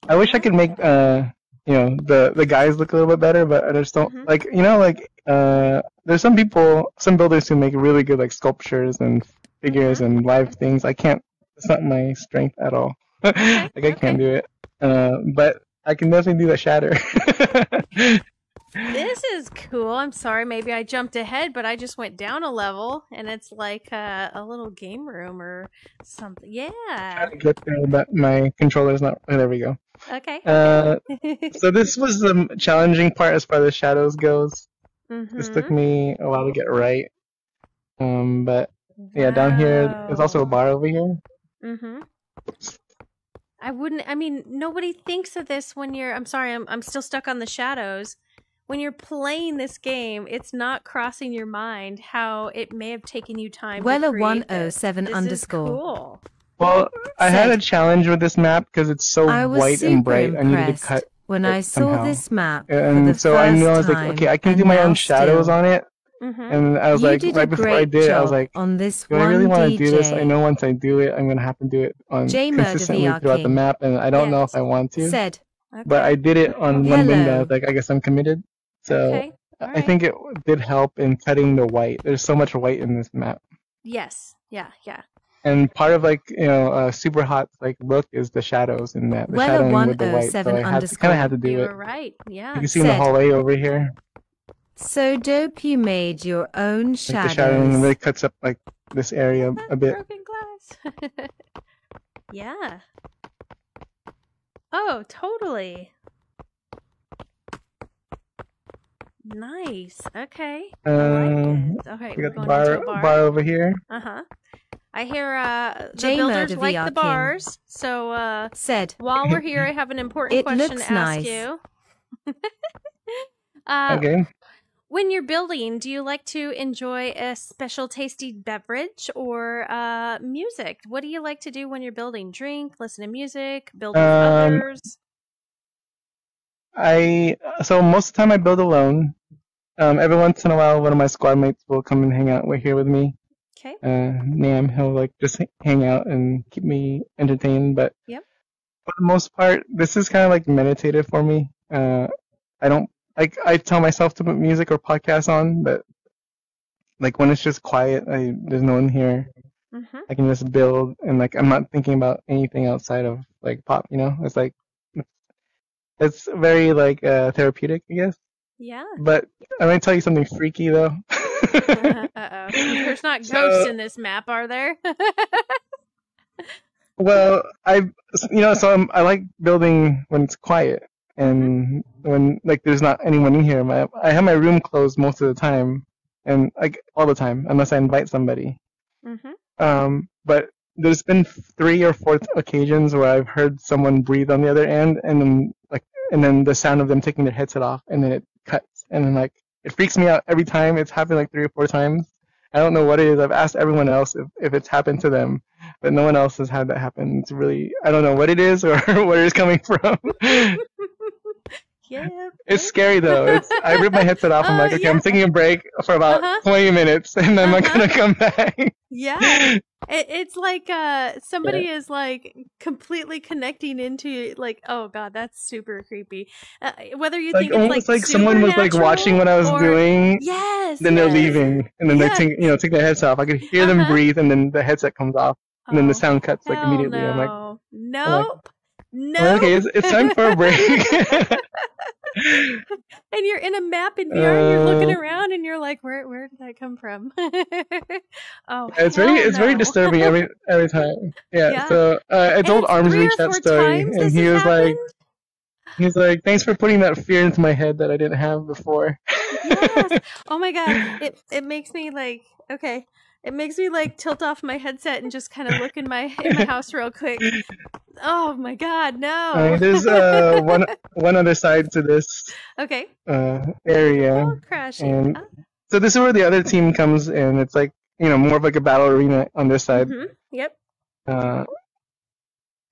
I wish I could make uh you know the the guys look a little bit better, but I just don't Mhm. like you know like uh there's some people some builders who make really good like sculptures and figures Mm-hmm. and live things. I can't. It's not my strength at all. like I can't do it. Uh, but I can definitely do the shatter. This is cool. I'm sorry, maybe I jumped ahead, but I just went down a level, and it's like uh, a little game room or something. Yeah. Trying to get there, but my controller's not. oh, there we go. Okay. Uh, so this was the challenging part as far as the shadows goes. This took Mhm. me a while to get right. Um, but yeah, down here there's also a bar over here. Mm-hmm. I wouldn't. I mean, nobody thinks of this when you're. I'm sorry. I'm. I'm still stuck on the shadows. When you're playing this game, it's not crossing your mind how it may have taken you time. Weller to create 107 underscore. cool. Well, I had a challenge with this map because it's so white and bright. I needed to cut, when I saw somehow. this map for the and so I knew I was like, okay, I can do my now own shadows still. on it. Mm-hmm. And I was you like, right before I did it, I was like, on this do I really want to do this? I know once I do it, I'm gonna have to do it on consistently VR throughout the map, and I don't know if I want to. Said, But I did it on one window. Like, I guess I'm committed. So okay. I think it did help in cutting the white. There's so much white in this map. Yes. Yeah. Yeah. And part of like you know uh, super hot like look is the shadows in that the shadowing with the white. So I had kind of had to do you it. were right. Yeah. You can see in the hallway over here, so dope you made your own shadows. like the shadowing shadows. really cuts up like this area a bit. Broken glass. yeah. Oh, totally. Nice. Okay. Um, I like it. Okay, we we're got the bar, bar. bar over here. Uh huh. I hear uh the J builders Murder like VR the King. bars. So uh Said, while we're here, I have an important It question looks to ask nice. you. uh, Okay. When you're building, do you like to enjoy a special tasty beverage or uh, music? What do you like to do when you're building? Drink, listen to music, build with Um, others? I so most of the time I build alone. Um, every once in a while, one of my squad mates will come and hang out with here with me. Okay. Uh, Nam, he'll like just hang out and keep me entertained. But Yep. for the most part, this is kind of like meditative for me. Uh, I don't like I tell myself to put music or podcasts on, but like when it's just quiet, I there's no one here. Mm-hmm. I can just build and like I'm not thinking about anything outside of like pop. You know, it's like it's very like uh, therapeutic, I guess. Yeah. But I'm gonna tell you something freaky though. uh oh. There's not So- ghosts in this map, are there? well, I you know so I'm, I like building when it's quiet and when like there's not anyone in here. My I have my room closed most of the time and like all the time unless I invite somebody. mm-hmm. Um, but there's been three or four occasions where I've heard someone breathe on the other end, and then like, and then the sound of them taking their headset off, and then it cuts, and then like, it freaks me out every time. It's happened like three or four times. I don't know what it is. I've asked everyone else if, if it's happened to them, but no one else has had that happen. It's really, I don't know what it is or where it's coming from. Yeah. it's scary though. It's, I rip my headset off. I'm Uh, like, okay, yeah. I'm taking a break for about Uh-huh. 20 minutes, and then I'm Uh-huh. gonna come back. Yeah. It, it's like uh somebody is like completely connecting into like oh god that's super creepy. Uh, whether you like think it's like like someone was like watching what I was or- doing. Yes. Then they're leaving, and then Yeah. they take you know take their headset off. I could hear them Uh-huh. breathe, and then the headset comes off, and then the Oh, sound cuts like immediately. I'm like, no. nope. No. "Oh, okay, it's, it's time for a break. and you're in a map in VR and you're looking Uh, around and you're like, where where did that come from? oh, it's very it's very disturbing every every time. Yeah. Yeah. So uh, I told Arms Reach that story, and he was like, he's like, thanks for putting that fear into my head that I didn't have before. yes. Oh my god. It it makes me like okay. It makes me like tilt off my headset and just kind of look in my in my house real quick. Oh my god, no. Uh, there's uh, one one other side to this okay. uh, area. Oh, crashing. and So this is where the other team comes in. It's like you know more of like a battle arena on this side, hmm Yep. uh,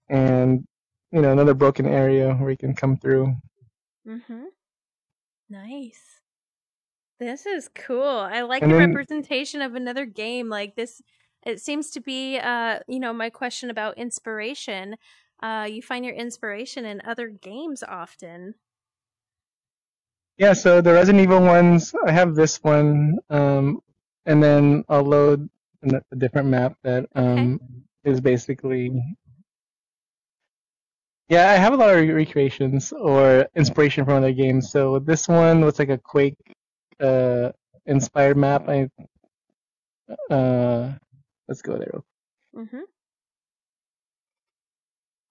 and you know another broken area where you can come through. Mm-hmm. Nice. This is cool. I like And the then- representation of another game like this. It seems to be, uh, you know, my question about inspiration. Uh, you find your inspiration in other games often. Yeah, so the Resident Evil ones, I have this one, um, and then I'll load a different map that um, is basically. Yeah, I have a lot of re- recreations or inspiration from other games. So this one was like a Quake uh, inspired map. I uh, let's go there. Mm-hmm.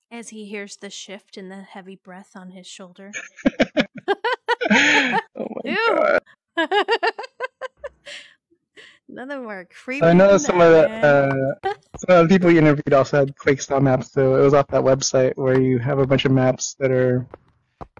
As he hears the shift in the heavy breath on his shoulder. oh my god! Another more creepy. I know some of the uh, some of the people you interviewed also had Quake style maps, so it was off that website where you have a bunch of maps that are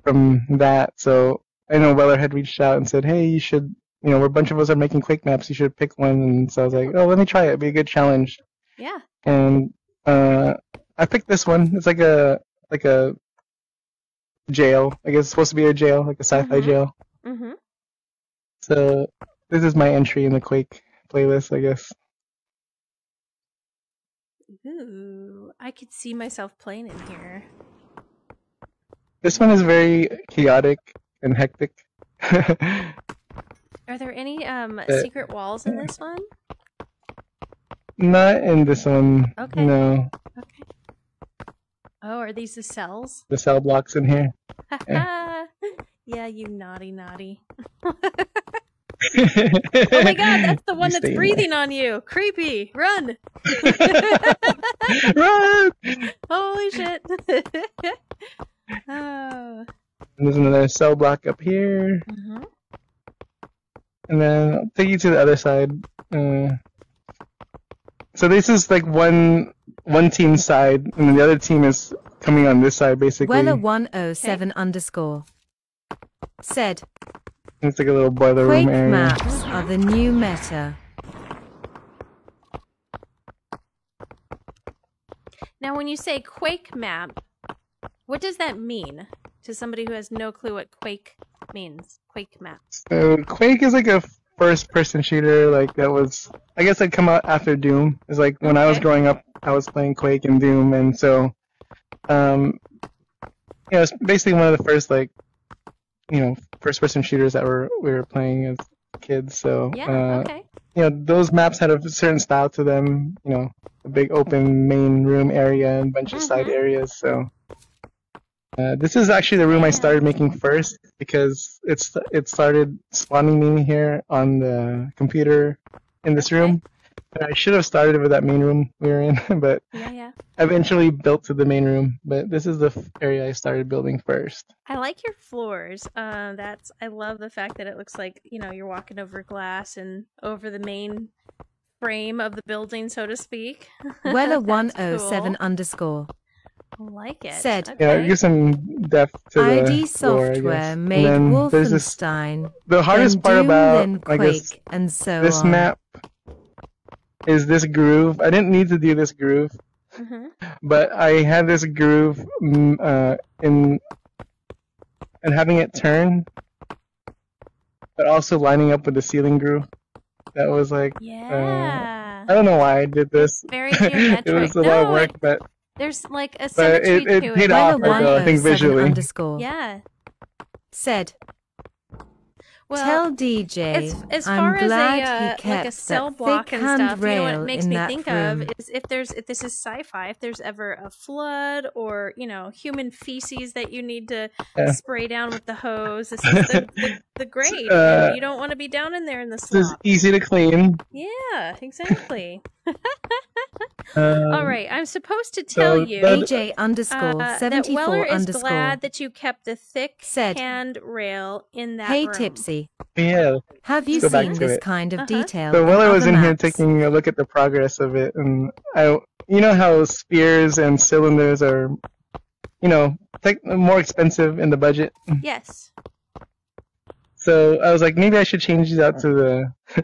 from that. So I know Weller had reached out and said, "Hey, you should, you know, we're a bunch of us are making Quake maps. You should pick one." And so I was like, "Oh, let me try it. It'd be a good challenge." Yeah. And uh, I picked this one. It's like a like a jail. I guess it's supposed to be a jail, like a sci-fi Mhm. jail. Mm-hmm. So this is my entry in the Quake playlist, I guess. Ooh, I could see myself playing in here. This one is very chaotic and hectic. Are there any um Uh, secret walls in this one? Not in this one. Okay. No, Okay. Oh, are these the cells? the cell blocks in here. yeah, you naughty naughty. oh my god, that's the one You that's breathing on you. Creepy. Run. Run! Holy shit. oh. And there's another cell block up here. hmm and then I'll take you to the other side. Uh, so this is like one one team side, and then the other team is coming on this side, basically. Weller 107 underscore said, It's like a little boiler Quake room area. maps are the new meta. Now, when you say Quake map, what does that mean to somebody who has no clue what Quake means? Quake map. So Quake is like a first-person shooter, like that was, I guess, like come out after Doom. It's like when I was growing up, I was playing Quake and Doom, and so, um, you know, it's basically one of the first like, you know, first-person shooters that were we were playing as kids. So, Yeah. uh, okay. you know, those maps had a certain style to them. You know, a big open main room area and a bunch of side Mhm. areas. So, uh, this is actually the room I started making first because it's it started spawning me here on the computer in this room. I should have started with that main room we were in, but Yeah, yeah. Eventually built to the main room. But this is the area I started building first. I like your floors. Uh, that's I love the fact that it looks like you know you're walking over glass and over the main frame of the building, so to speak. Weller That's 107 underscore I like it. said- Yeah, Okay. it gives some depth to the ID floor, software guess. Made then there's this Wolfenstein, the hardest then part Doom, about then I guess Quake, and so this on. map is this groove. I didn't need to do this groove, Mhm. but I had this groove mm, uh, in and having it turn, but also lining up with the ceiling groove. That was like Yeah. I don't know why I did this. Very it was a lot No, of work, but There's like a but symmetry it, it to paid it. off. Weller though, I think visually. underscore Yeah. said, Well, Tell DJ as, as I'm far as a glad uh, he like kept a cell that block thick and stuff, you know what it makes in me that think room. of is if there's if this is sci-fi, if there's ever a flood or you know human feces that you need to Yeah. spray down with the hose, this is the, the, the grade. Uh, you don't want to be down in there in the This is easy to clean. Yeah, exactly. Um, All right, I'm supposed to tell so you. that- AJ underscore uh, that 74 Weller is underscore glad that you kept the thick Said, handrail in that Hey room. Tipsy, Yeah. have you Let's go back seen this it. kind of Uh-huh. detail? So in while I was other in here taking a look at the progress of it, and I, you know how spheres and cylinders are, you know, tech more expensive in the budget. Yes. So I was like, maybe I should change these out to the,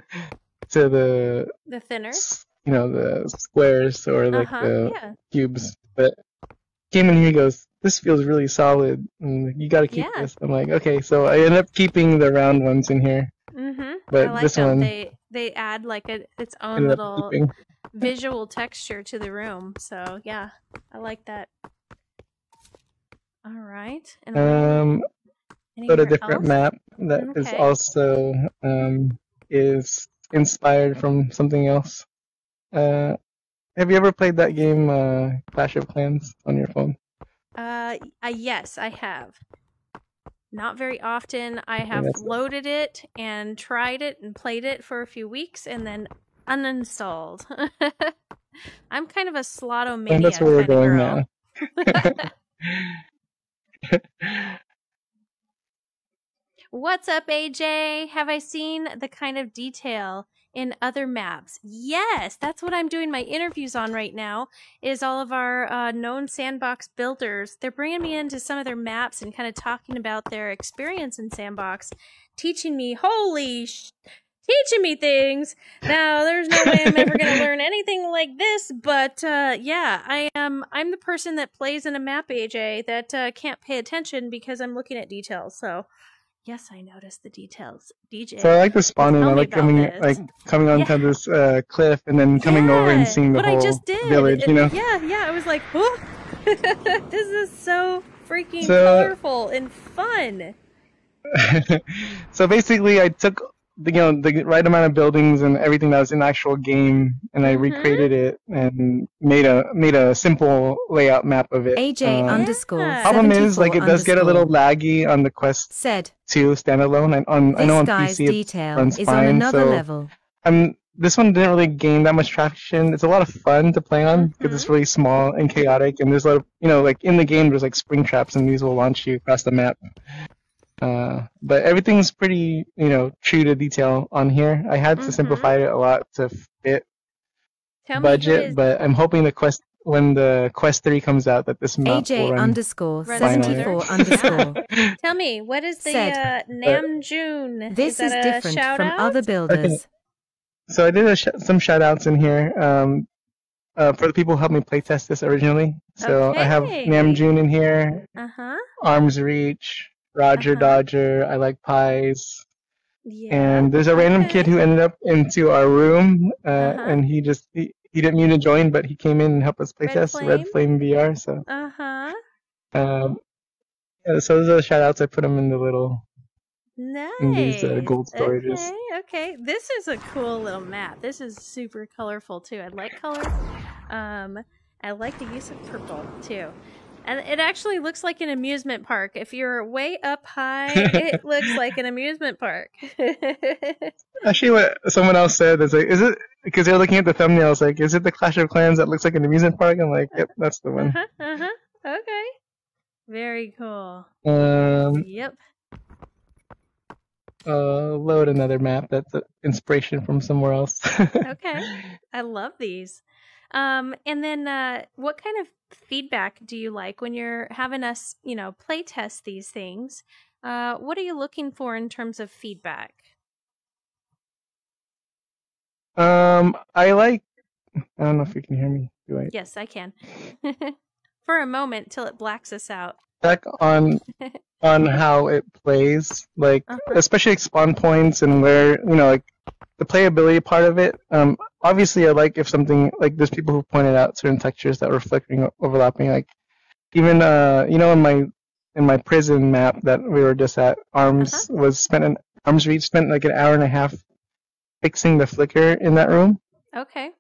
to the, The thinner. You know, the squares or like uh-huh. the Yeah. cubes. But came in here, he goes, this feels really solid. And you got to keep Yeah. this. I'm like, okay. So I end up keeping the round ones in here. Mm-hmm. But I like this them. one- They they add like a its own little keeping. visual texture to the room. So yeah, I like that. All right. And Um, anywhere a different else? map that is Okay. also um, is inspired from something else. Uh, have you ever played that game uh, Clash of Clans on your phone? Uh, uh, yes, I have. Not very often. I have loaded it and tried it and played it for a few weeks and then uninstalled. I'm kind of a And slotomania that's where we're going girl. now. What's up, AJ? Have I seen the kind of detail in other maps? Yes, that's what I'm doing my interviews on right now. Is all of our uh, known sandbox builders? They're bringing me into some of their maps and kind of talking about their experience in sandbox, teaching me. Holy. Teaching me things. Now, there's no way I'm ever going to learn anything like this, but uh, yeah, I am. I'm the person that plays in a map, AJ, that uh, can't pay attention because I'm looking at details. So, Yes, I noticed the details. DJ. so I like the spawning. I like coming this. like coming onto Yeah. this uh, cliff and then coming over and seeing the whole I just did. village. It- You know. Yeah, yeah. I was like, oh, this is so freaking So- colorful and fun. so basically, I took the, you know the right amount of buildings and everything that was in the actual game, and I Mhm. recreated it and made a made a simple layout map of it. AJ Uh, underscore problem is like it does get a little laggy on the Quest said, 2 standalone. And on I know on guy's PC it detail runs is on fine, another so level. um, this one didn't really gain that much traction. It's a lot of fun to play on because Mm-hmm. it's really small and chaotic, and there's a lot of you know like in the game there's like spring traps and these will launch you across the map. Uh, but everything's pretty, you know, true to detail on here. I had to Mhm. simplify it a lot to fit Tell budget, his- but I'm hoping the quest when the quest three comes out that this map will AJ run. underscore seventy four underscore. Tell me, what is the Said, uh, Namjoon? This is, is, different from out? other builders. so I did a sh- some shout outs in here um, uh, for the people who helped me playtest this originally. So I have Okay. Namjoon in here, Uh huh. Arms Reach, Roger Uh-huh. Dodger, I Like Pies, Yeah. and there's a random okay. kid who ended up into our room, uh, Uh-huh. and he just he, he didn't mean to join, but he came in and helped us Red playtest Red Flame VR. So Uh huh. um, yeah, so those are the shout outs. I put them in the little Nice. in these uh, gold storages. Okay, okay. This is a cool little map. This is super colorful too. I like color. Um, I like the use of purple too. And it actually looks like an amusement park. If you're way up high, it looks like an amusement park. Actually, what someone else said is like, is it because they're looking at the thumbnails? Like, is it the Clash of Clans that looks like an amusement park? I'm like, yep, that's the one. uh-huh, uh-huh. Okay. Very cool. Um, Yep. uh, load another map. That's an inspiration from somewhere else. Okay. I love these. Um, and then uh, what kind of feedback do you like when you're having us, you know, play test these things? Uh, what are you looking for in terms of feedback? Um, I like. I don't know if you can hear me. Do I? Yes, I can. For a moment till it blacks us out. Back on on how it plays, like Uh-huh. especially like spawn points and where you know like the playability part of it. Um, obviously I like if something like there's people who pointed out certain textures that were flickering, overlapping. Like even uh, you know in my in my prison map that we were just at, arms Uh-huh. was spent an arms reach spent like an hour and a half fixing the flicker in that room. Okay.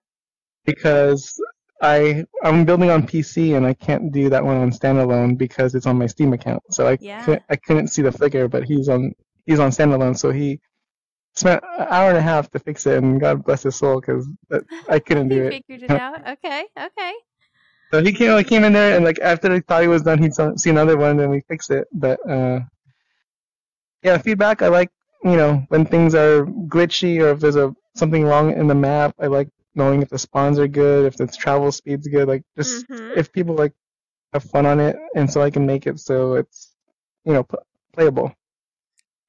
because I I'm building on PC and I can't do that one on standalone because it's on my Steam account. So I Yeah. couldn't, I couldn't see the flicker, but he's on he's on standalone, so he spent an hour and a half to fix it, and God bless his soul because I couldn't do it. figured it out. Okay. Okay. So he came he came in there and like after he thought he was done, he'd see another one, and we fixed it. But uh, yeah, feedback I like you know when things are glitchy or if there's a something wrong in the map. I like knowing if the spawns are good, if the travel speed's good. Like just Mhm. if people like have fun on it, and so I can make it so it's you know pl- playable.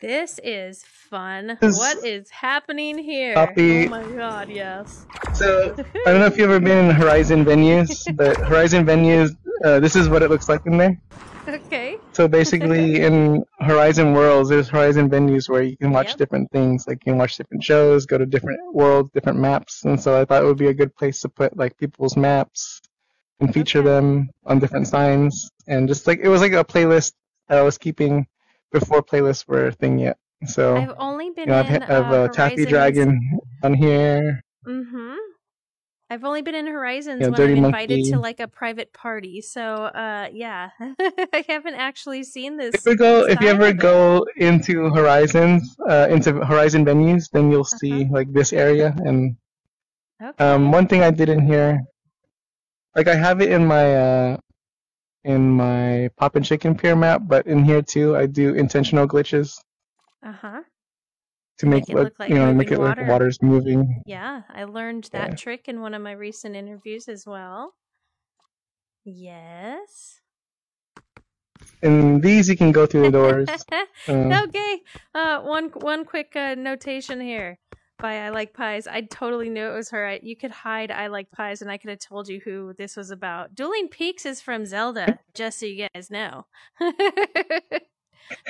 This is fun. This- What is happening here? Copy. Oh my god, yes. So I don't know if you've ever been in Horizon venues, but Horizon venues, uh, this is what it looks like in there. okay. So basically, in Horizon Worlds, there's Horizon venues where you can watch Yep. different things. Like you can watch different shows, go to different worlds, different maps. And so I thought it would be a good place to put like people's maps and feature Okay. them on different signs. And just like it was like a playlist that I was keeping before playlists were a thing yet. So I've only been you know, I've, in I've uh, uh, Taffy Horizons- Dragon on here. Mm-hmm. I've only been in Horizons Yeah, when Dirty I'm invited Monkey. to like a private party. So, uh, yeah, I haven't actually seen this. If we go, if you ever go into Horizons, uh, into Horizon venues, then you'll Uh-huh. see like this area and Okay. Um, one thing I did in here, like I have it in my uh, in my pop and chicken pier map, but in here too, I do intentional glitches uh huh. to Make make, it look, look like you know, make it like water. the water's moving. Yeah, I learned that Yeah. trick in one of my recent interviews as well. Yes. And these you can go through the doors. Uh, okay. Uh, one one quick uh, notation here. By I like pies. I totally knew it was her. I, you could hide I like pies, and I could have told you who this was about. Dueling Peaks is from Zelda, just so you guys know.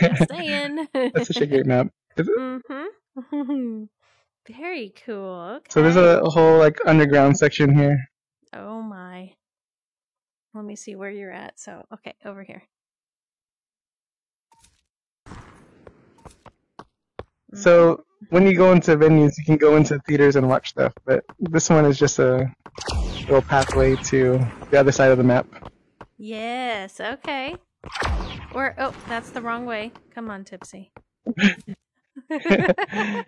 just saying. that's such a great map. mm-hmm. Very cool. Okay. So there's a, a whole like underground section here. Oh my. Let me see where you're at. So, okay, over here. So when you go into venues, you can go into theaters and watch stuff, but this one is just a little pathway to the other side of the map. Yes, okay. Or oh, that's the wrong way. Come on, Tipsy.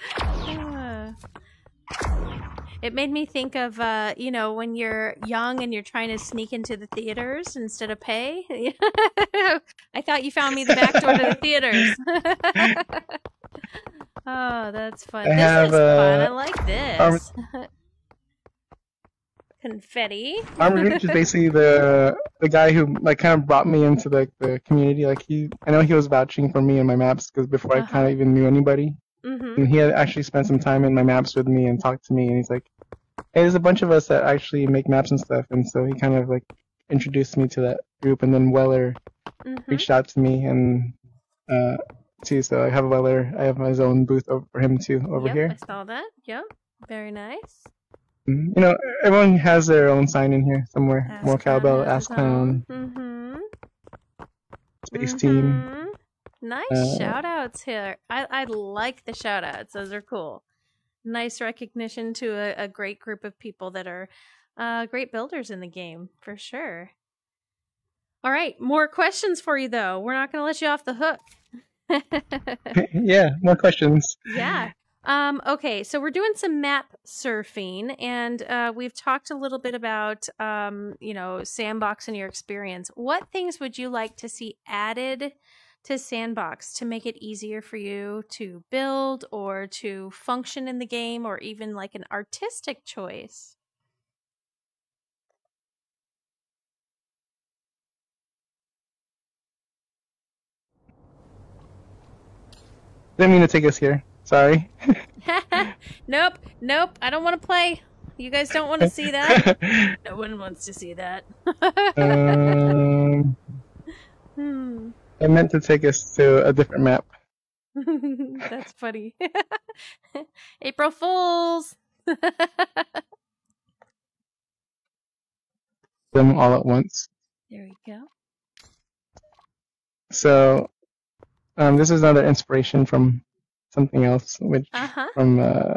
Ah. It made me think of, uh, you know, when you're young and you're trying to sneak into the theaters instead of pay. I thought you found me the back door to the theaters. oh, that's fun. I this have, is fun. uh, I like this. Arm- Confetti. Armitage is basically the the guy who like kind of brought me into like the community. Like he, I know he was vouching for me and my maps because before I Uh-huh. kind of even knew anybody, hmm and he had actually spent some time in my maps with me and talked to me. And he's like, "Hey, there's a bunch of us that actually make maps and stuff." And so he kind of like introduced me to that group. And then Weller hmm reached out to me and uh too. So I have Weller. I have my own booth over for him too over yep, here. I saw that. Yep. Very nice. Mhm. You know, everyone has their own sign in here somewhere. More cowbell, ask clown, Mm-hmm. space team. Nice Uh, shout outs here. I, I like the shout outs. Those are cool. Nice recognition to a, a great group of people that are uh, great builders in the game, for sure. All right, more questions for you, though. We're not going to let you off the hook. yeah, more questions. yeah. Um, okay, so we're doing some map surfing, and uh, we've talked a little bit about, um, you know, Sandbox and your experience. What things would you like to see added to Sandbox to make it easier for you to build or to function in the game, or even like an artistic choice? Didn't mean to take us here. Sorry. nope, nope, I don't want to play. You guys don't want to see that. no one wants to see that. um, hmm. I meant to take us to a different map. That's funny. April Fools. Them all at once. there we go. So, um, this is another inspiration from something else, which Uh huh. from uh,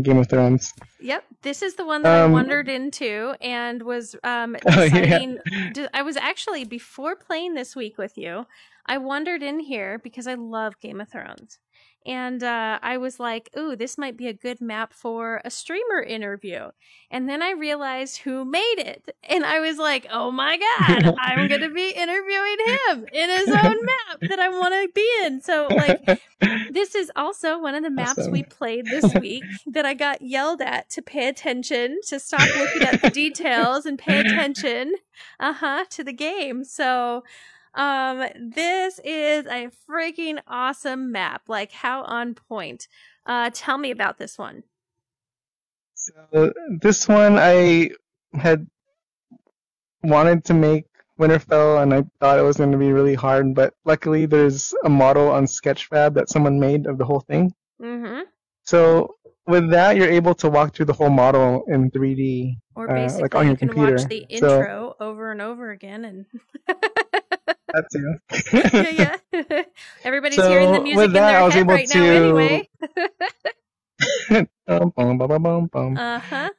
Game of Thrones. Yep. This is the one that I Um, wandered into and was um, Oh, yeah. deciding. I was actually before playing this week with you. I wandered in here because I love Game of Thrones. And uh, I was like, ooh, this might be a good map for a streamer interview. And then I realized who made it. And I was like, oh my God, I'm going to be interviewing him in his own map that I want to be in. So, like, this is also one of the maps we played this week that I got yelled at to pay attention, to stop looking at the details and pay attention, uh huh, to the game. So, um, this is a freaking awesome map. Like, how on point. Uh, tell me about this one. So this one I had wanted to make Winterfell, and I thought it was going to be really hard, but luckily there's a model on Sketchfab that someone made of the whole thing. Mm hmm. So with that, you're able to walk through the whole model in 3D. Or Uh, basically, like on you your can computer. watch the So- intro over and over again and. That too. yeah, yeah. Everybody's So, hearing the music with in that, their I was head right now to- anyway. Bum, bum, bum, bum, bum. Uh huh.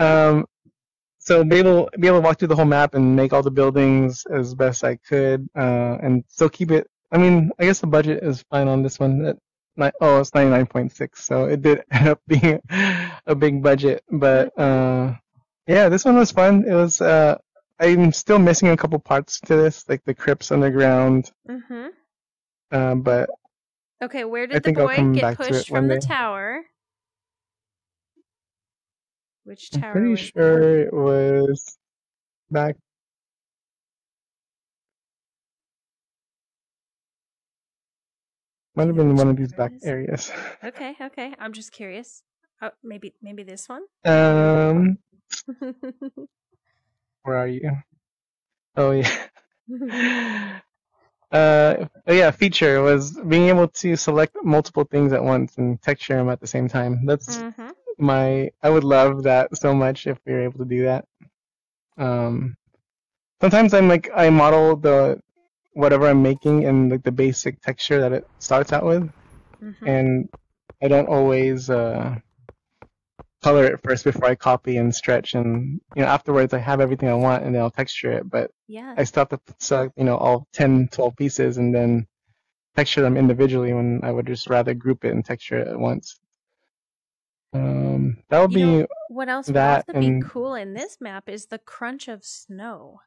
Um, so be able be able to walk through the whole map and make all the buildings as best I could, uh, and still keep it. I mean, I guess the budget is fine on this one. At ni- oh, it's ninety nine point six, so it did end up being a big budget. But uh, yeah, this one was fun. It was. Uh, I'm still missing a couple parts to this, like the crypts underground. Mm-hmm. Uh, but Okay, where did the think I'll boy get pushed from the day. tower? Which tower? I'm pretty was sure it was back. Might have been one of these back areas. Okay, okay. I'm just curious. Oh, maybe, maybe this one. Um, where are you? Oh yeah. Uh, oh yeah, feature was being able to select multiple things at once and texture them at the same time. That's hmm my. I would love that so much if we were able to do that. Um, sometimes I'm like I model the whatever I'm making in like the basic texture that it starts out with, hmm and I don't always uh, color it first before I copy and stretch, and you know afterwards I have everything I want and then I'll texture it, but Yeah. I still have to select you know all 10, 12 pieces and then texture them individually when I would just rather group it and texture it at once. Um, that would You know, be What else would that also be cool in this map is the crunch of snow.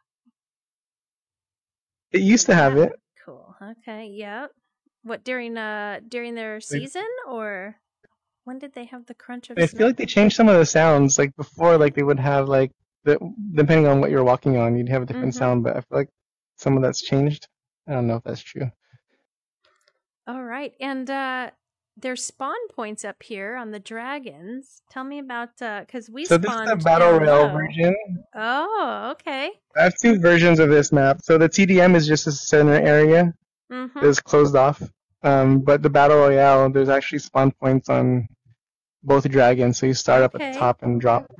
it used to have it. Cool. Okay. Yeah. What during uh during their season or when did they have the crunch of I feel like they changed some of the sounds. Like before, like they would have like the depending on what you're walking on, you'd have a different Mhm. sound. But I feel like some of that's changed. I don't know if that's true. All right. And uh there's spawn points up here on the dragons. Tell me about uh cuz we So this is the battle royale version. Oh, okay. I have two versions of this map. So the TDM is just a center area Mhm. that's closed off. Um, but the battle royale, there's actually spawn points on both dragons. So you start up at the top and drop.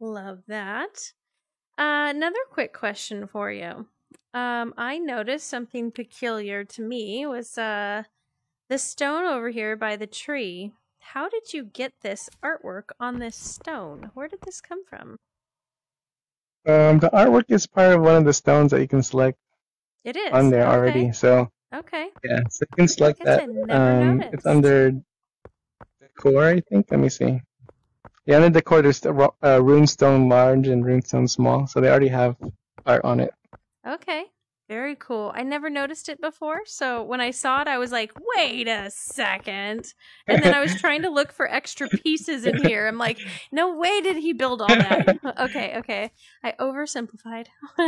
Love that. Uh, another quick question for you. Um, I noticed something peculiar to me was uh the stone over here by the tree. How did you get this artwork on this stone? Where did this come from? Um, the artwork is part of one of the stones that you can select It is on there okay. already. So Okay. yeah, so you can select that. never Um, noticed. it's under decor, I think. Let me see. The decor, there's the ro- uh, runestone large and runestone small. So they already have art on it. Okay. Very cool. I never noticed it before, so when I saw it, I was like, "Wait a second. And then I was trying to look for extra pieces in here. I'm like, "No way did he build all that." okay, okay. I oversimplified.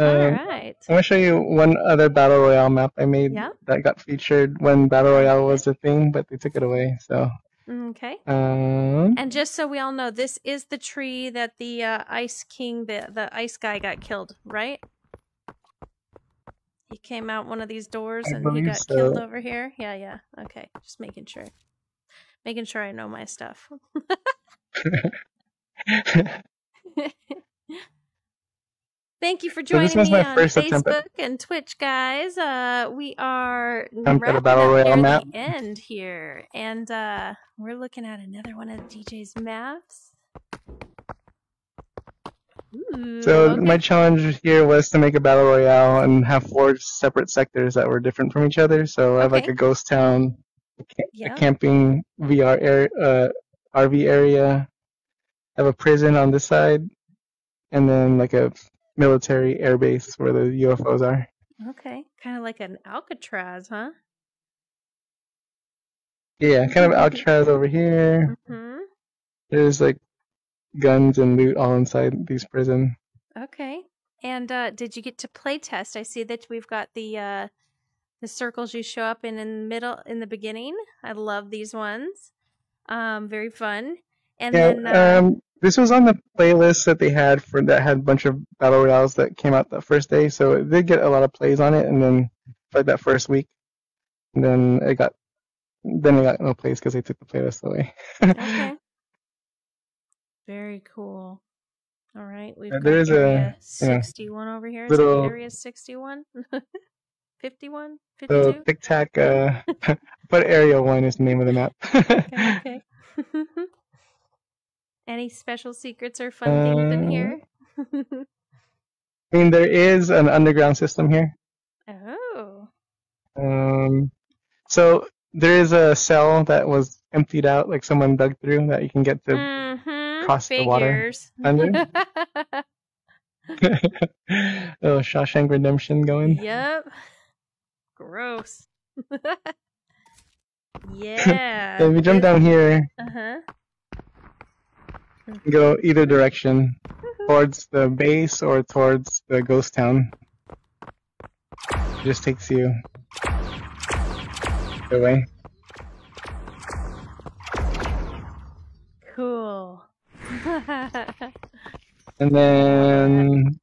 all Um, right. I'm gonna show you one other battle royale map I made Yeah. that got featured when battle royale was a thing, but they took it away. So, Okay. um, And just so we all know, this is the tree that the uh, Ice King, the the ice guy, got killed, right? He came out one of these doors I and he got killed over here. Yeah, yeah. Okay, just making sure, making sure I know my stuff. Thank you for joining was me my on attempt Facebook and Twitch, guys. Uh, we are at a battle royale map. the end here, and uh, we're looking at another one of DJ's maps. Ooh, so okay. my challenge here was to make a battle royale and have four separate sectors that were different from each other. So I have like a ghost town, a, Yeah. a camping VR area, uh, RV area. I have a prison on this side, and then like a military air base where the UFOs are. Okay, kind of like an Alcatraz, huh? Yeah, kind of Alcatraz over here. hmm There's like guns and loot all inside these prison. Okay. And uh, did you get to play test? I see that we've got the uh, the circles you show up in in the middle in the beginning. I love these ones. Um, very fun. And yeah, then uh, um, this was on the playlist that they had for that had a bunch of battle royales that came out that first day, so it did get a lot of plays on it, and then like that first week, and then it got then it got no plays because they took the playlist away. okay. Very cool. All right, we've got there is a, area know, 61 over here. Is little- it area 61? 51? so 52? Tic Tac, uh, but Area One is the name of the map. okay, okay. Any special secrets or fun things in Uh, here? I mean, there is an underground system here. oh. Um, so there is a cell that was emptied out, like someone dug through, that you can get to Mm-hmm. cross the water under. oh, Shawshank Redemption going. yep. Gross. yeah. So if you jump down here, Uh huh. Go either direction, mm-hmm. towards the base or towards the ghost town. It just takes you the way. Cool. And then,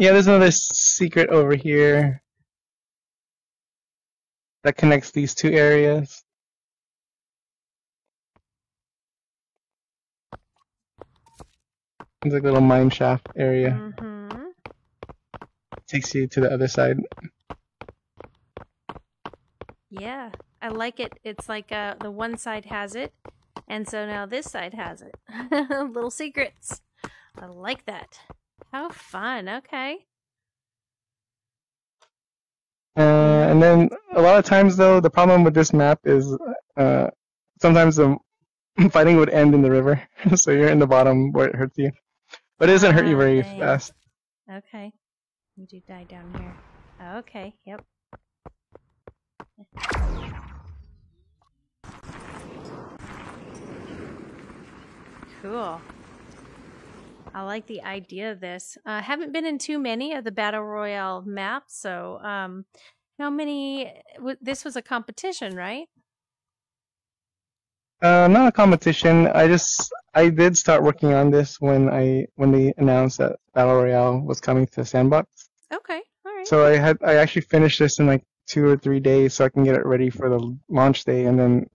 yeah, there's another secret over here that connects these two areas. It's like a little mine shaft area. mm-hmm. Takes you to the other side. Yeah, I like it. It's like uh, the one side has it, and so now this side has it. Little secrets. I like that. How fun. Okay. Uh, and then a lot of times though, the problem with this map is uh, sometimes the fighting would end in the river, so you're in the bottom where it hurts you, but it doesn't hurt you very fast. Okay. You do die down here. Okay, yep. Cool. I like the idea of this. I uh, haven't been in too many of the battle royale maps, so um, how many? W- this was a competition, right? Uh, not a competition. I just I did start working on this when I when they announced that Battle Royale was coming to Sandbox. Okay, all right. So I had I actually finished this in like two or three days so I can get it ready for the launch day, and then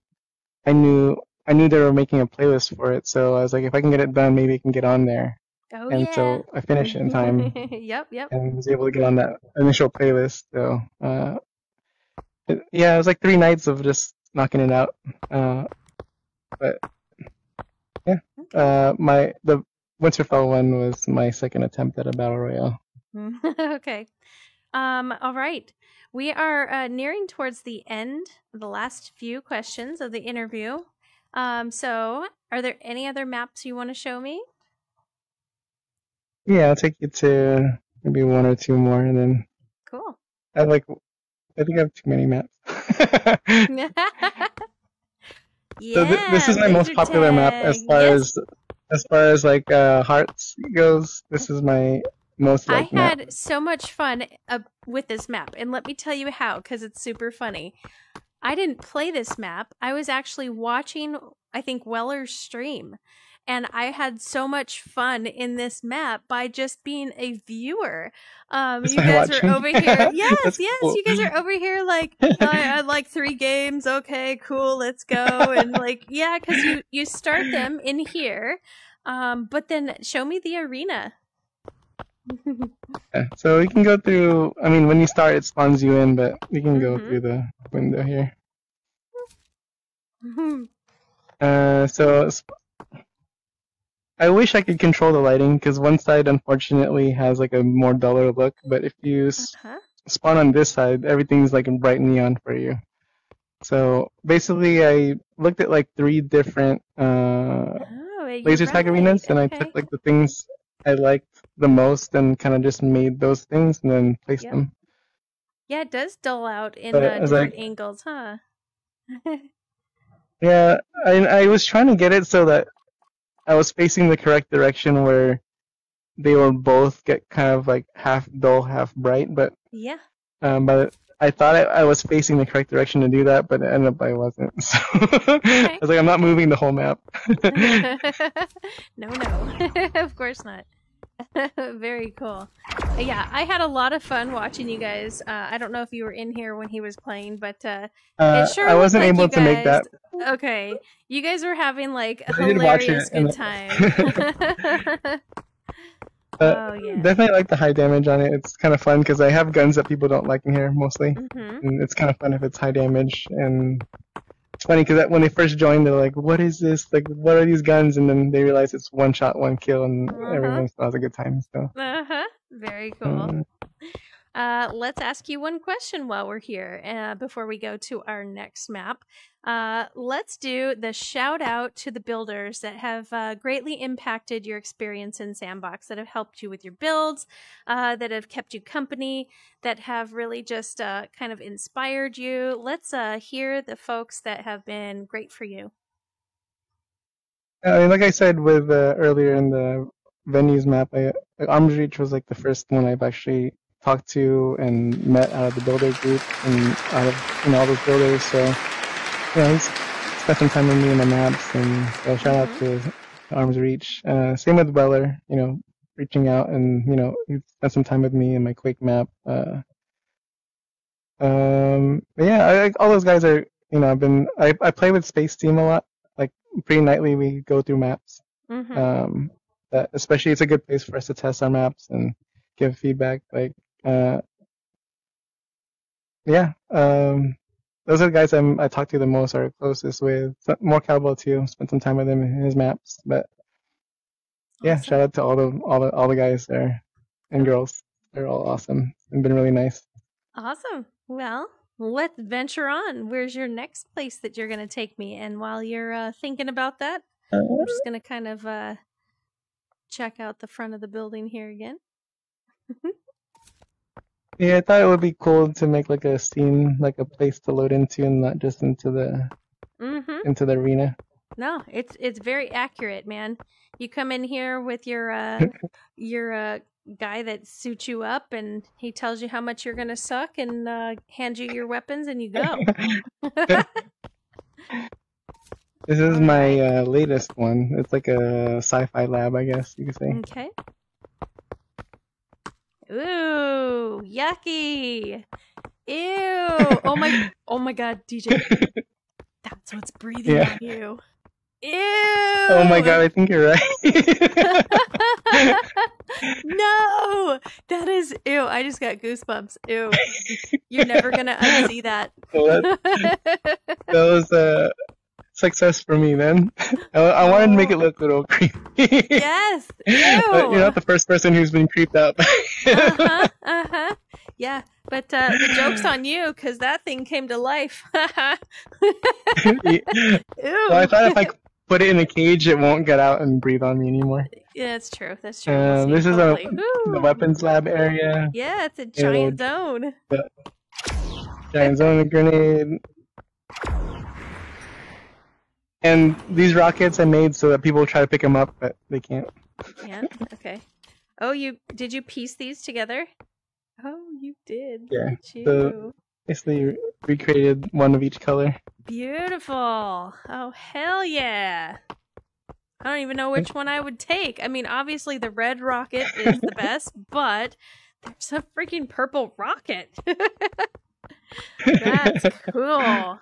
I knew I knew they were making a playlist for it, so I was like, if I can get it done, maybe I can get on there. oh and yeah. so I finished it in time yep, yep. and was able to get on that initial playlist. So uh, it, yeah, it was like three nights of just knocking it out. Uh, but yeah, uh, my the Winterfell one was my second attempt at a battle royale. okay. Um, all right. We are uh, nearing towards the end, the last few questions of the interview. Um, so, are there any other maps you want to show me? Yeah, I'll take you to maybe one or two more, and then Cool. I like. I think I have too many maps. yeah. So th- this is my most popular map as far Yes, as as far as like uh, hearts goes. This is my most I liked map. had so much fun uh, with this map, and let me tell you how, because it's super funny. I didn't play this map. I was actually watching, I think, Weller's stream, and I had so much fun in this map by just being a viewer. Um, you guys watching? are over here. Yes, yes, cool. you guys are over here like I had like three games. Okay, cool, let's go. And like, yeah, because you you start them in here, um, but then show me the arena. Yeah, So we can go through. I mean, when you start, it spawns you in, but we can go Mhm. through the window here. Uh, so I wish I could control the lighting because one side unfortunately has like a more duller look, but if you uh-huh. spawn on this side, everything's like in bright neon for you. So basically, I looked at like three different uh, Oh, laser tag right. arenas, and I took like the things I liked the most and kind of just made those things and then placed Yep. them. Yeah, it does dull out in But uh, I was different like- angles, huh? Yeah, I I was trying to get it so that I was facing the correct direction where they will both get kind of like half dull, half bright. But yeah. um, but I thought I, I was facing the correct direction to do that, but it ended up I wasn't. So I was like, I'm not moving the whole map. no, no, of course not. Very cool. Uh, Yeah, I had a lot of fun watching you guys. Uh, I don't know if you were in here when he was playing, but uh, Uh, it sure I wasn't like able you to make that. Okay, you guys were having like a I did watch it hilarious good time. Oh yeah. Definitely like the high damage on it. It's kind of fun because I have guns that people don't like in here mostly. hmm and it's kind of fun if it's high damage and funny because when they first joined they're like what is this like what are these guns and then they realize it's one shot one kill and Uh-huh. everyone still has a good time so Uh huh. Very cool. mm, Uh, let's ask you one question while we're here uh, before we go to our next map. Uh, let's do the shout out to the builders that have uh, greatly impacted your experience in Sandbox, that have helped you with your builds, uh, that have kept you company, that have really just uh, kind of inspired you. Let's uh, hear the folks that have been great for you. Like I said with uh, earlier in the venues map I, like, was like the first one I've actually talked to and met out of the builder group and out of you know all those builders so yeah he's spent some time with me in the maps and so shout out to Arms Reach uh, same with Weller you know reaching out and you know he spent some time with me in my Quake map uh, um but yeah I, I- all those guys are you know I've been I, I play with Space Team a lot like pretty nightly we go through maps Mm-hmm. um, that especially it's a good place for us to test our maps and give feedback. Like, uh, yeah, um, those are the guys I'm, I talk to the most, or closest with. More Cowboy too. Spent some time with him in his maps, but yeah, Awesome. shout out to all the all the all the guys there and girls. They're all awesome and been really nice. Awesome. Well, let's venture on. Where's your next place that you're going to take me? And while you're uh, thinking about that, I'm just going to kind of uh, check out the front of the building here again. yeah, I thought it would be cool to make like a scene, like a place to load into, and not just into the Mm-hmm. into the arena. No, it's it's very accurate, man. You come in here with your uh your uh guy that suits you up and he tells you how much you're gonna suck and uh hands you your weapons and you go. This is my uh, latest one. It's like a sci-fi lab, I guess you could say. okay. Ooh, yucky. Ew. Oh my oh my god, DJ. That's what's breathing Yeah. on you. Ew. Oh my god, I think you're right. no, that is ew. I just got goosebumps. Ew. You're never gonna unsee that. well, that, that was a success for me, then. I, I wanted to make it look a little creepy. yes. But you're not the first person who's been creeped out. uh huh. Uh huh. Yeah, but uh, the joke's on you because that thing came to life. Yeah. Well, I thought if I put it in a cage, it won't get out and breathe on me anymore. Yeah, that's true. That's true. We'll this is a, the weapons lab area. Yeah, it's a giant zone. Giant zone grenade. And these rockets I made so that people try to pick them up, but they can't. Yeah. Okay. Oh, you did you piece these together? Oh, you did. Yeah, you. the- Basically recreated one of each color. Beautiful. Oh, hell yeah. I don't even know which one I would take. I mean, obviously the red rocket is the best, but there's a freaking purple rocket. That's cool.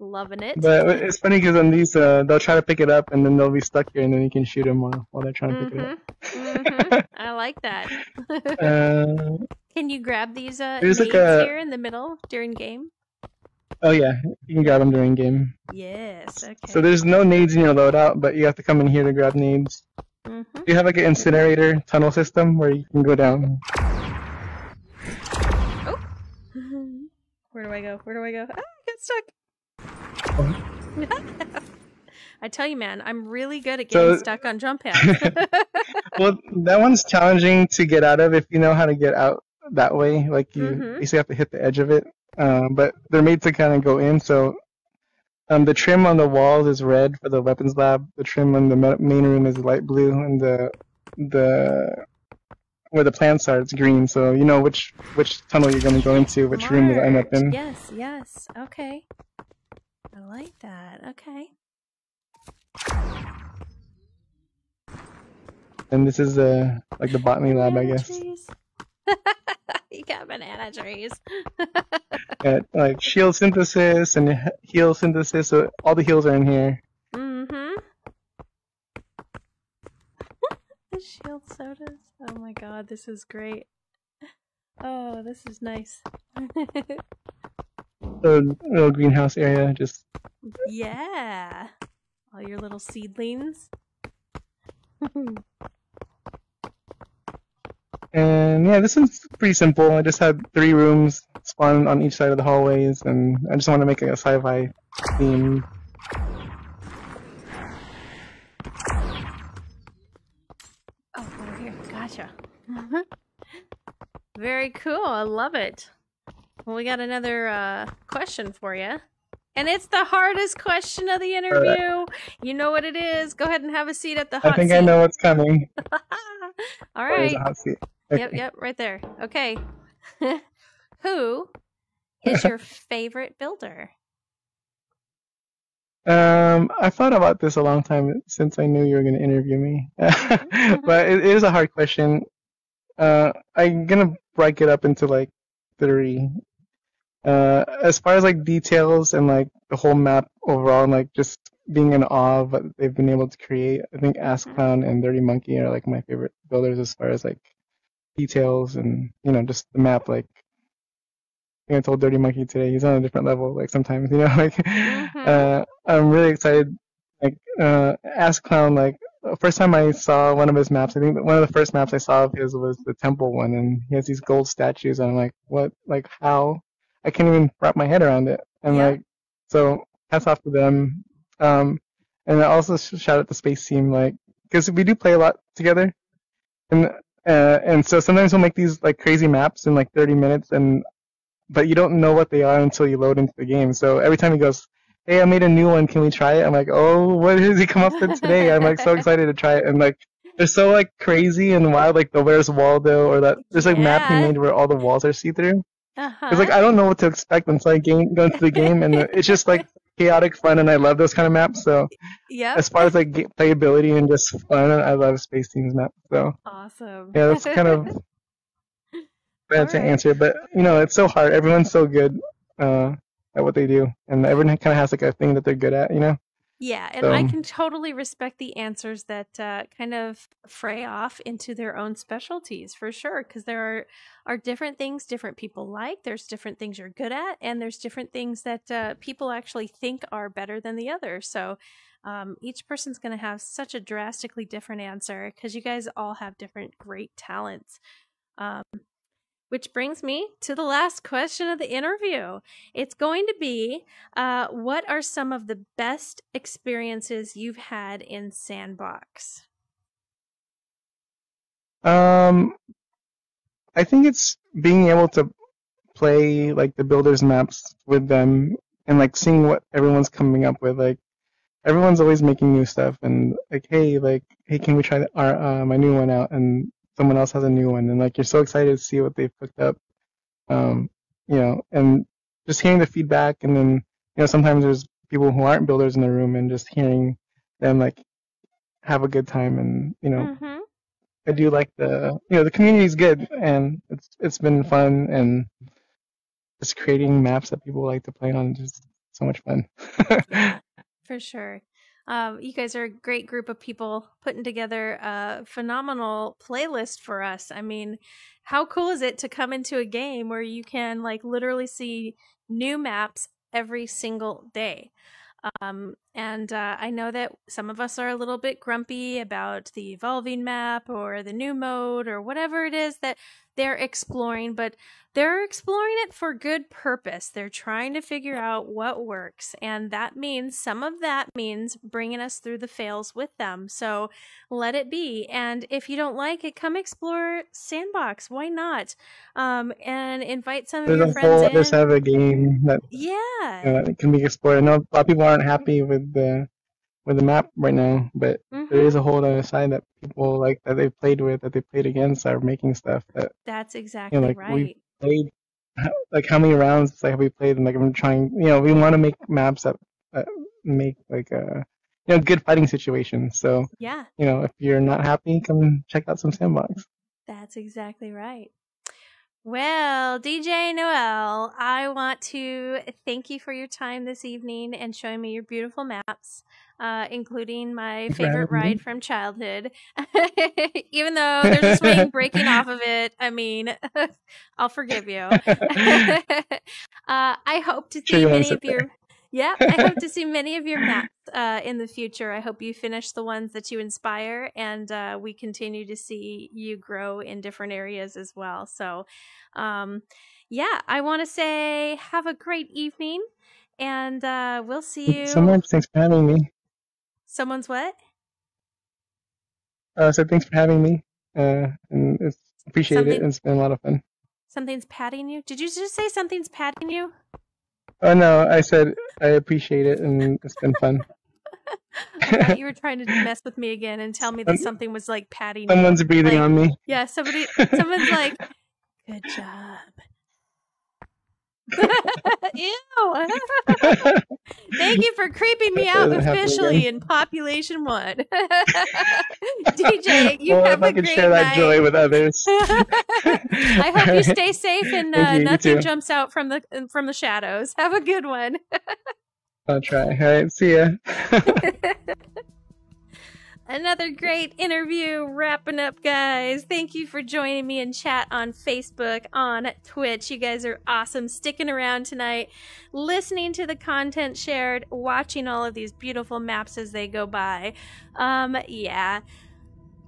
Loving it. But it's funny because on these, uh, they'll try to pick it up and then they'll be stuck here and then you can shoot them while, while they're trying to pick it up. Mhm, mhm. I like that. Uh, Can you grab these uh, nades like a- here in the middle during game? oh yeah, you can grab them during game. Yes. Okay. So there's no nades in your loadout, but you have to come in here to grab nades. Mhm. You have like an incinerator tunnel system where you can go down. Oh. Where do I go? Where do I go? Ah, I got stuck. I tell you, man, I'm really good at getting So- stuck on jump pads. Well, that one's challenging to get out of if you know how to get out that way. Like you Mhm. basically have to hit the edge of it. Um, but they're made to kind of go in. So um, the trim on the walls is red for the weapons lab. The trim on the main room is light blue, and the the where the plants are, it's green. So you know which which tunnel you're going to go into, which room you'll end up in. Yes, yes. Okay. I like that. Okay. And this is uh like the botany lab, I guess. you got banana trees. Got, like shield synthesis and he- heal synthesis. So all the heals are in here. Mm-hmm. the shield sodas. Oh my god, this is great. Oh, this is nice. The little greenhouse area, just yeah. All your little seedlings. And yeah, this one's pretty simple. I just had three rooms spawn on each side of the hallways, and I just want to make it a sci-fi theme. Oh, over here. Gotcha. Very cool. I love it. Well, we got another uh, question for you. And it's the hardest question of the interview. You know what it is. Go ahead and have a seat at the hot seat. I think seat. I know what's coming. All right. There's right. a hot seat. Yep, yep, right there. Okay. Who is your favorite builder? Um, I thought about this a long time since I knew you were going to interview me, but it, it is a hard question. Uh, I'm gonna break it up into like three. Uh, as far as like details and like the whole map overall, and like just being in awe of what they've been able to create, I think Ask Clown and Dirty Monkey are like my favorite builders as far as like details and you know just the map. Like I think I told Dirty Monkey today, he's on a different level. Like sometimes, you know, like Mhm. uh, I'm really excited. Like uh, Ask Clown, like first time I saw one of his maps, I think one of the first maps I saw of his was the temple one, and he has these gold statues, and I'm like, what? Like how? I can't even wrap my head around it. And Yeah. like, so hats off to them. Um, and I also shout out the space team, like, because we do play a lot together, and uh, and so sometimes we'll make these like crazy maps in like 30 minutes, and but you don't know what they are until you load into the game. So every time he goes, "Hey, I made a new one. Can we try it?" I'm like, "Oh, what has he come up with today?" I'm like so excited to try it, and like they're so like crazy and wild, like the Where's Waldo or that there's like map he made where all the walls are see through. Uh-huh. It's like I don't know what to expect until I game, go into the game, and it's just like chaotic fun, and I love those kind of maps. So yeah, as far as like playability and just fun, I love Space Team's map. So Awesome. yeah, that's kind of bad to Alright. answer, but you know it's so hard. Everyone's so good uh, at what they do, and everyone kind of has like a thing that they're good at. You know. Yeah, and I can totally respect the answers that uh, kind of fray off into their own specialties for sure, because there are are different things different people like. There's different things you're good at, and there's different things that uh, people actually think are better than the other. So um, each person's going to have such a drastically different answer because you guys all have different great talents. Um, which brings me to the last question of the interview. It's going to be uh, what are some of the best experiences you've had in Sandbox? Um, I think it's being able to play like the builders maps with them and like seeing what everyone's coming up with. Like everyone's always making new stuff and like, hey, like, hey, can we try our uh, my new one out? And someone else has a new one, and like you're so excited to see what they've cooked up. Um, you know, and just hearing the feedback, and then you know sometimes there's people who aren't builders in the room, and just hearing them like have a good time, and you know. Mm-hmm. I do like the you know the community is good and it's it's been fun and just creating maps that people like to play on just so much fun. For sure. Um, you guys are a great group of people putting together a phenomenal playlist for us. I mean, how cool is it to come into a game where you can like literally see new maps every single day? Um, and uh, I know that some of us are a little bit grumpy about the evolving map or the new mode or whatever it is that they're exploring, but they're exploring it for good purpose. They're trying to figure out what works. And that means some of that means bringing us through the fails with them. So let it be. And if you don't like it, come explore Sandbox. Why not? Um, and invite some of There's your a friends whole in. of the game that yeah. you know, can be explored. I know a lot of people aren't happy with the with the map right now, but Mhm. there is a whole other side that people like that they've played with, that they played against, are making stuff that That's exactly like, right. we- played. Like how many rounds like have we played? And like I'm trying, you know, we want to make maps that, that make like a you know good fighting situations. So yeah. you know, if you're not happy, come check out some sandbox. That's exactly right. Well, DJ Noel, I want to thank you for your time this evening and showing me your beautiful maps, uh, including my favorite ride from childhood. Even though there's a swing breaking off of it, I mean, I'll forgive you. uh, I hope to see many of your. Yeah, I hope to see many of your maps uh, in the future. I hope you finish the ones that you inspire, and uh, we continue to see you grow in different areas as well. So, um, yeah, I want to say have a great evening, and uh, we'll see you. So much. Thanks for having me. Someone's what? Uh, so thanks for having me. Uh, and it's appreciate it. Something- It's been a lot of fun. Something's patting you. Did you just say something's patting you? Oh no, I said I appreciate it, and it's been fun. You were trying to mess with me again and tell me that something was like patting. Someone's breathing Like- on me. Yeah, somebody, someone's like, "Good job." Ew! Thank you for creeping me out officially in Population One. DJ, you well, have if I a can great share that joy with others. I hope you stay safe and uh, you, you nothing too. jumps out from the from the shadows. Have a good one. I'll try. All right, see ya. Another great interview wrapping up, guys. Thank you for joining me in chat on Facebook, on Twitch. You guys are awesome. Sticking around tonight, listening to the content shared, watching all of these beautiful maps as they go by. Um, yeah.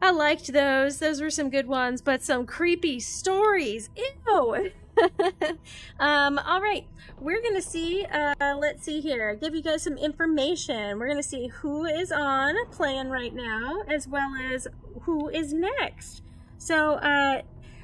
I liked those. Those were some good ones, but some creepy stories. Ew. um, all right, we're gonna see. Uh, let's see here. Give you guys some information. We're gonna see who is on playing right now, as well as who is next. So, uh,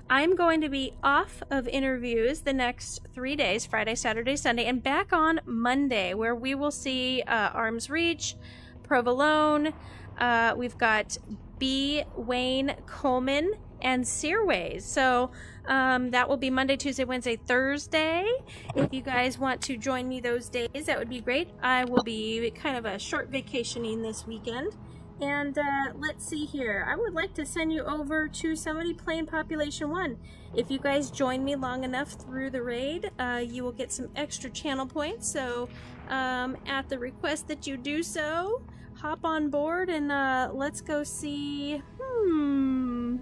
I'm going to be off of interviews the next three days Friday, Saturday, Sunday, and back on Monday, where we will see uh, Arms Reach, Provolone. Uh, we've got B. Wayne Coleman and Searways. So um, that will be Monday, Tuesday, Wednesday, Thursday. If you guys want to join me those days, that would be great. I will be kind of a short vacationing this weekend. And uh, let's see here. I would like to send you over to somebody playing Population 1. If you guys join me long enough through the raid, uh, you will get some extra channel points. So um, at the request that you do so, hop on board and uh, let's go see... Hmm...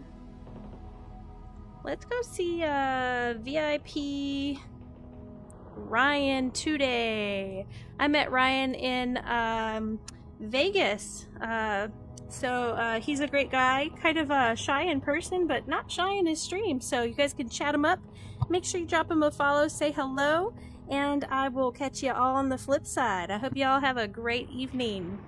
Let's go see uh, VIP Ryan today. I met Ryan in um, Vegas. Uh, so uh, he's a great guy, kind of uh, shy in person, but not shy in his stream. So you guys can chat him up. Make sure you drop him a follow, say hello, and I will catch you all on the flip side. I hope you all have a great evening.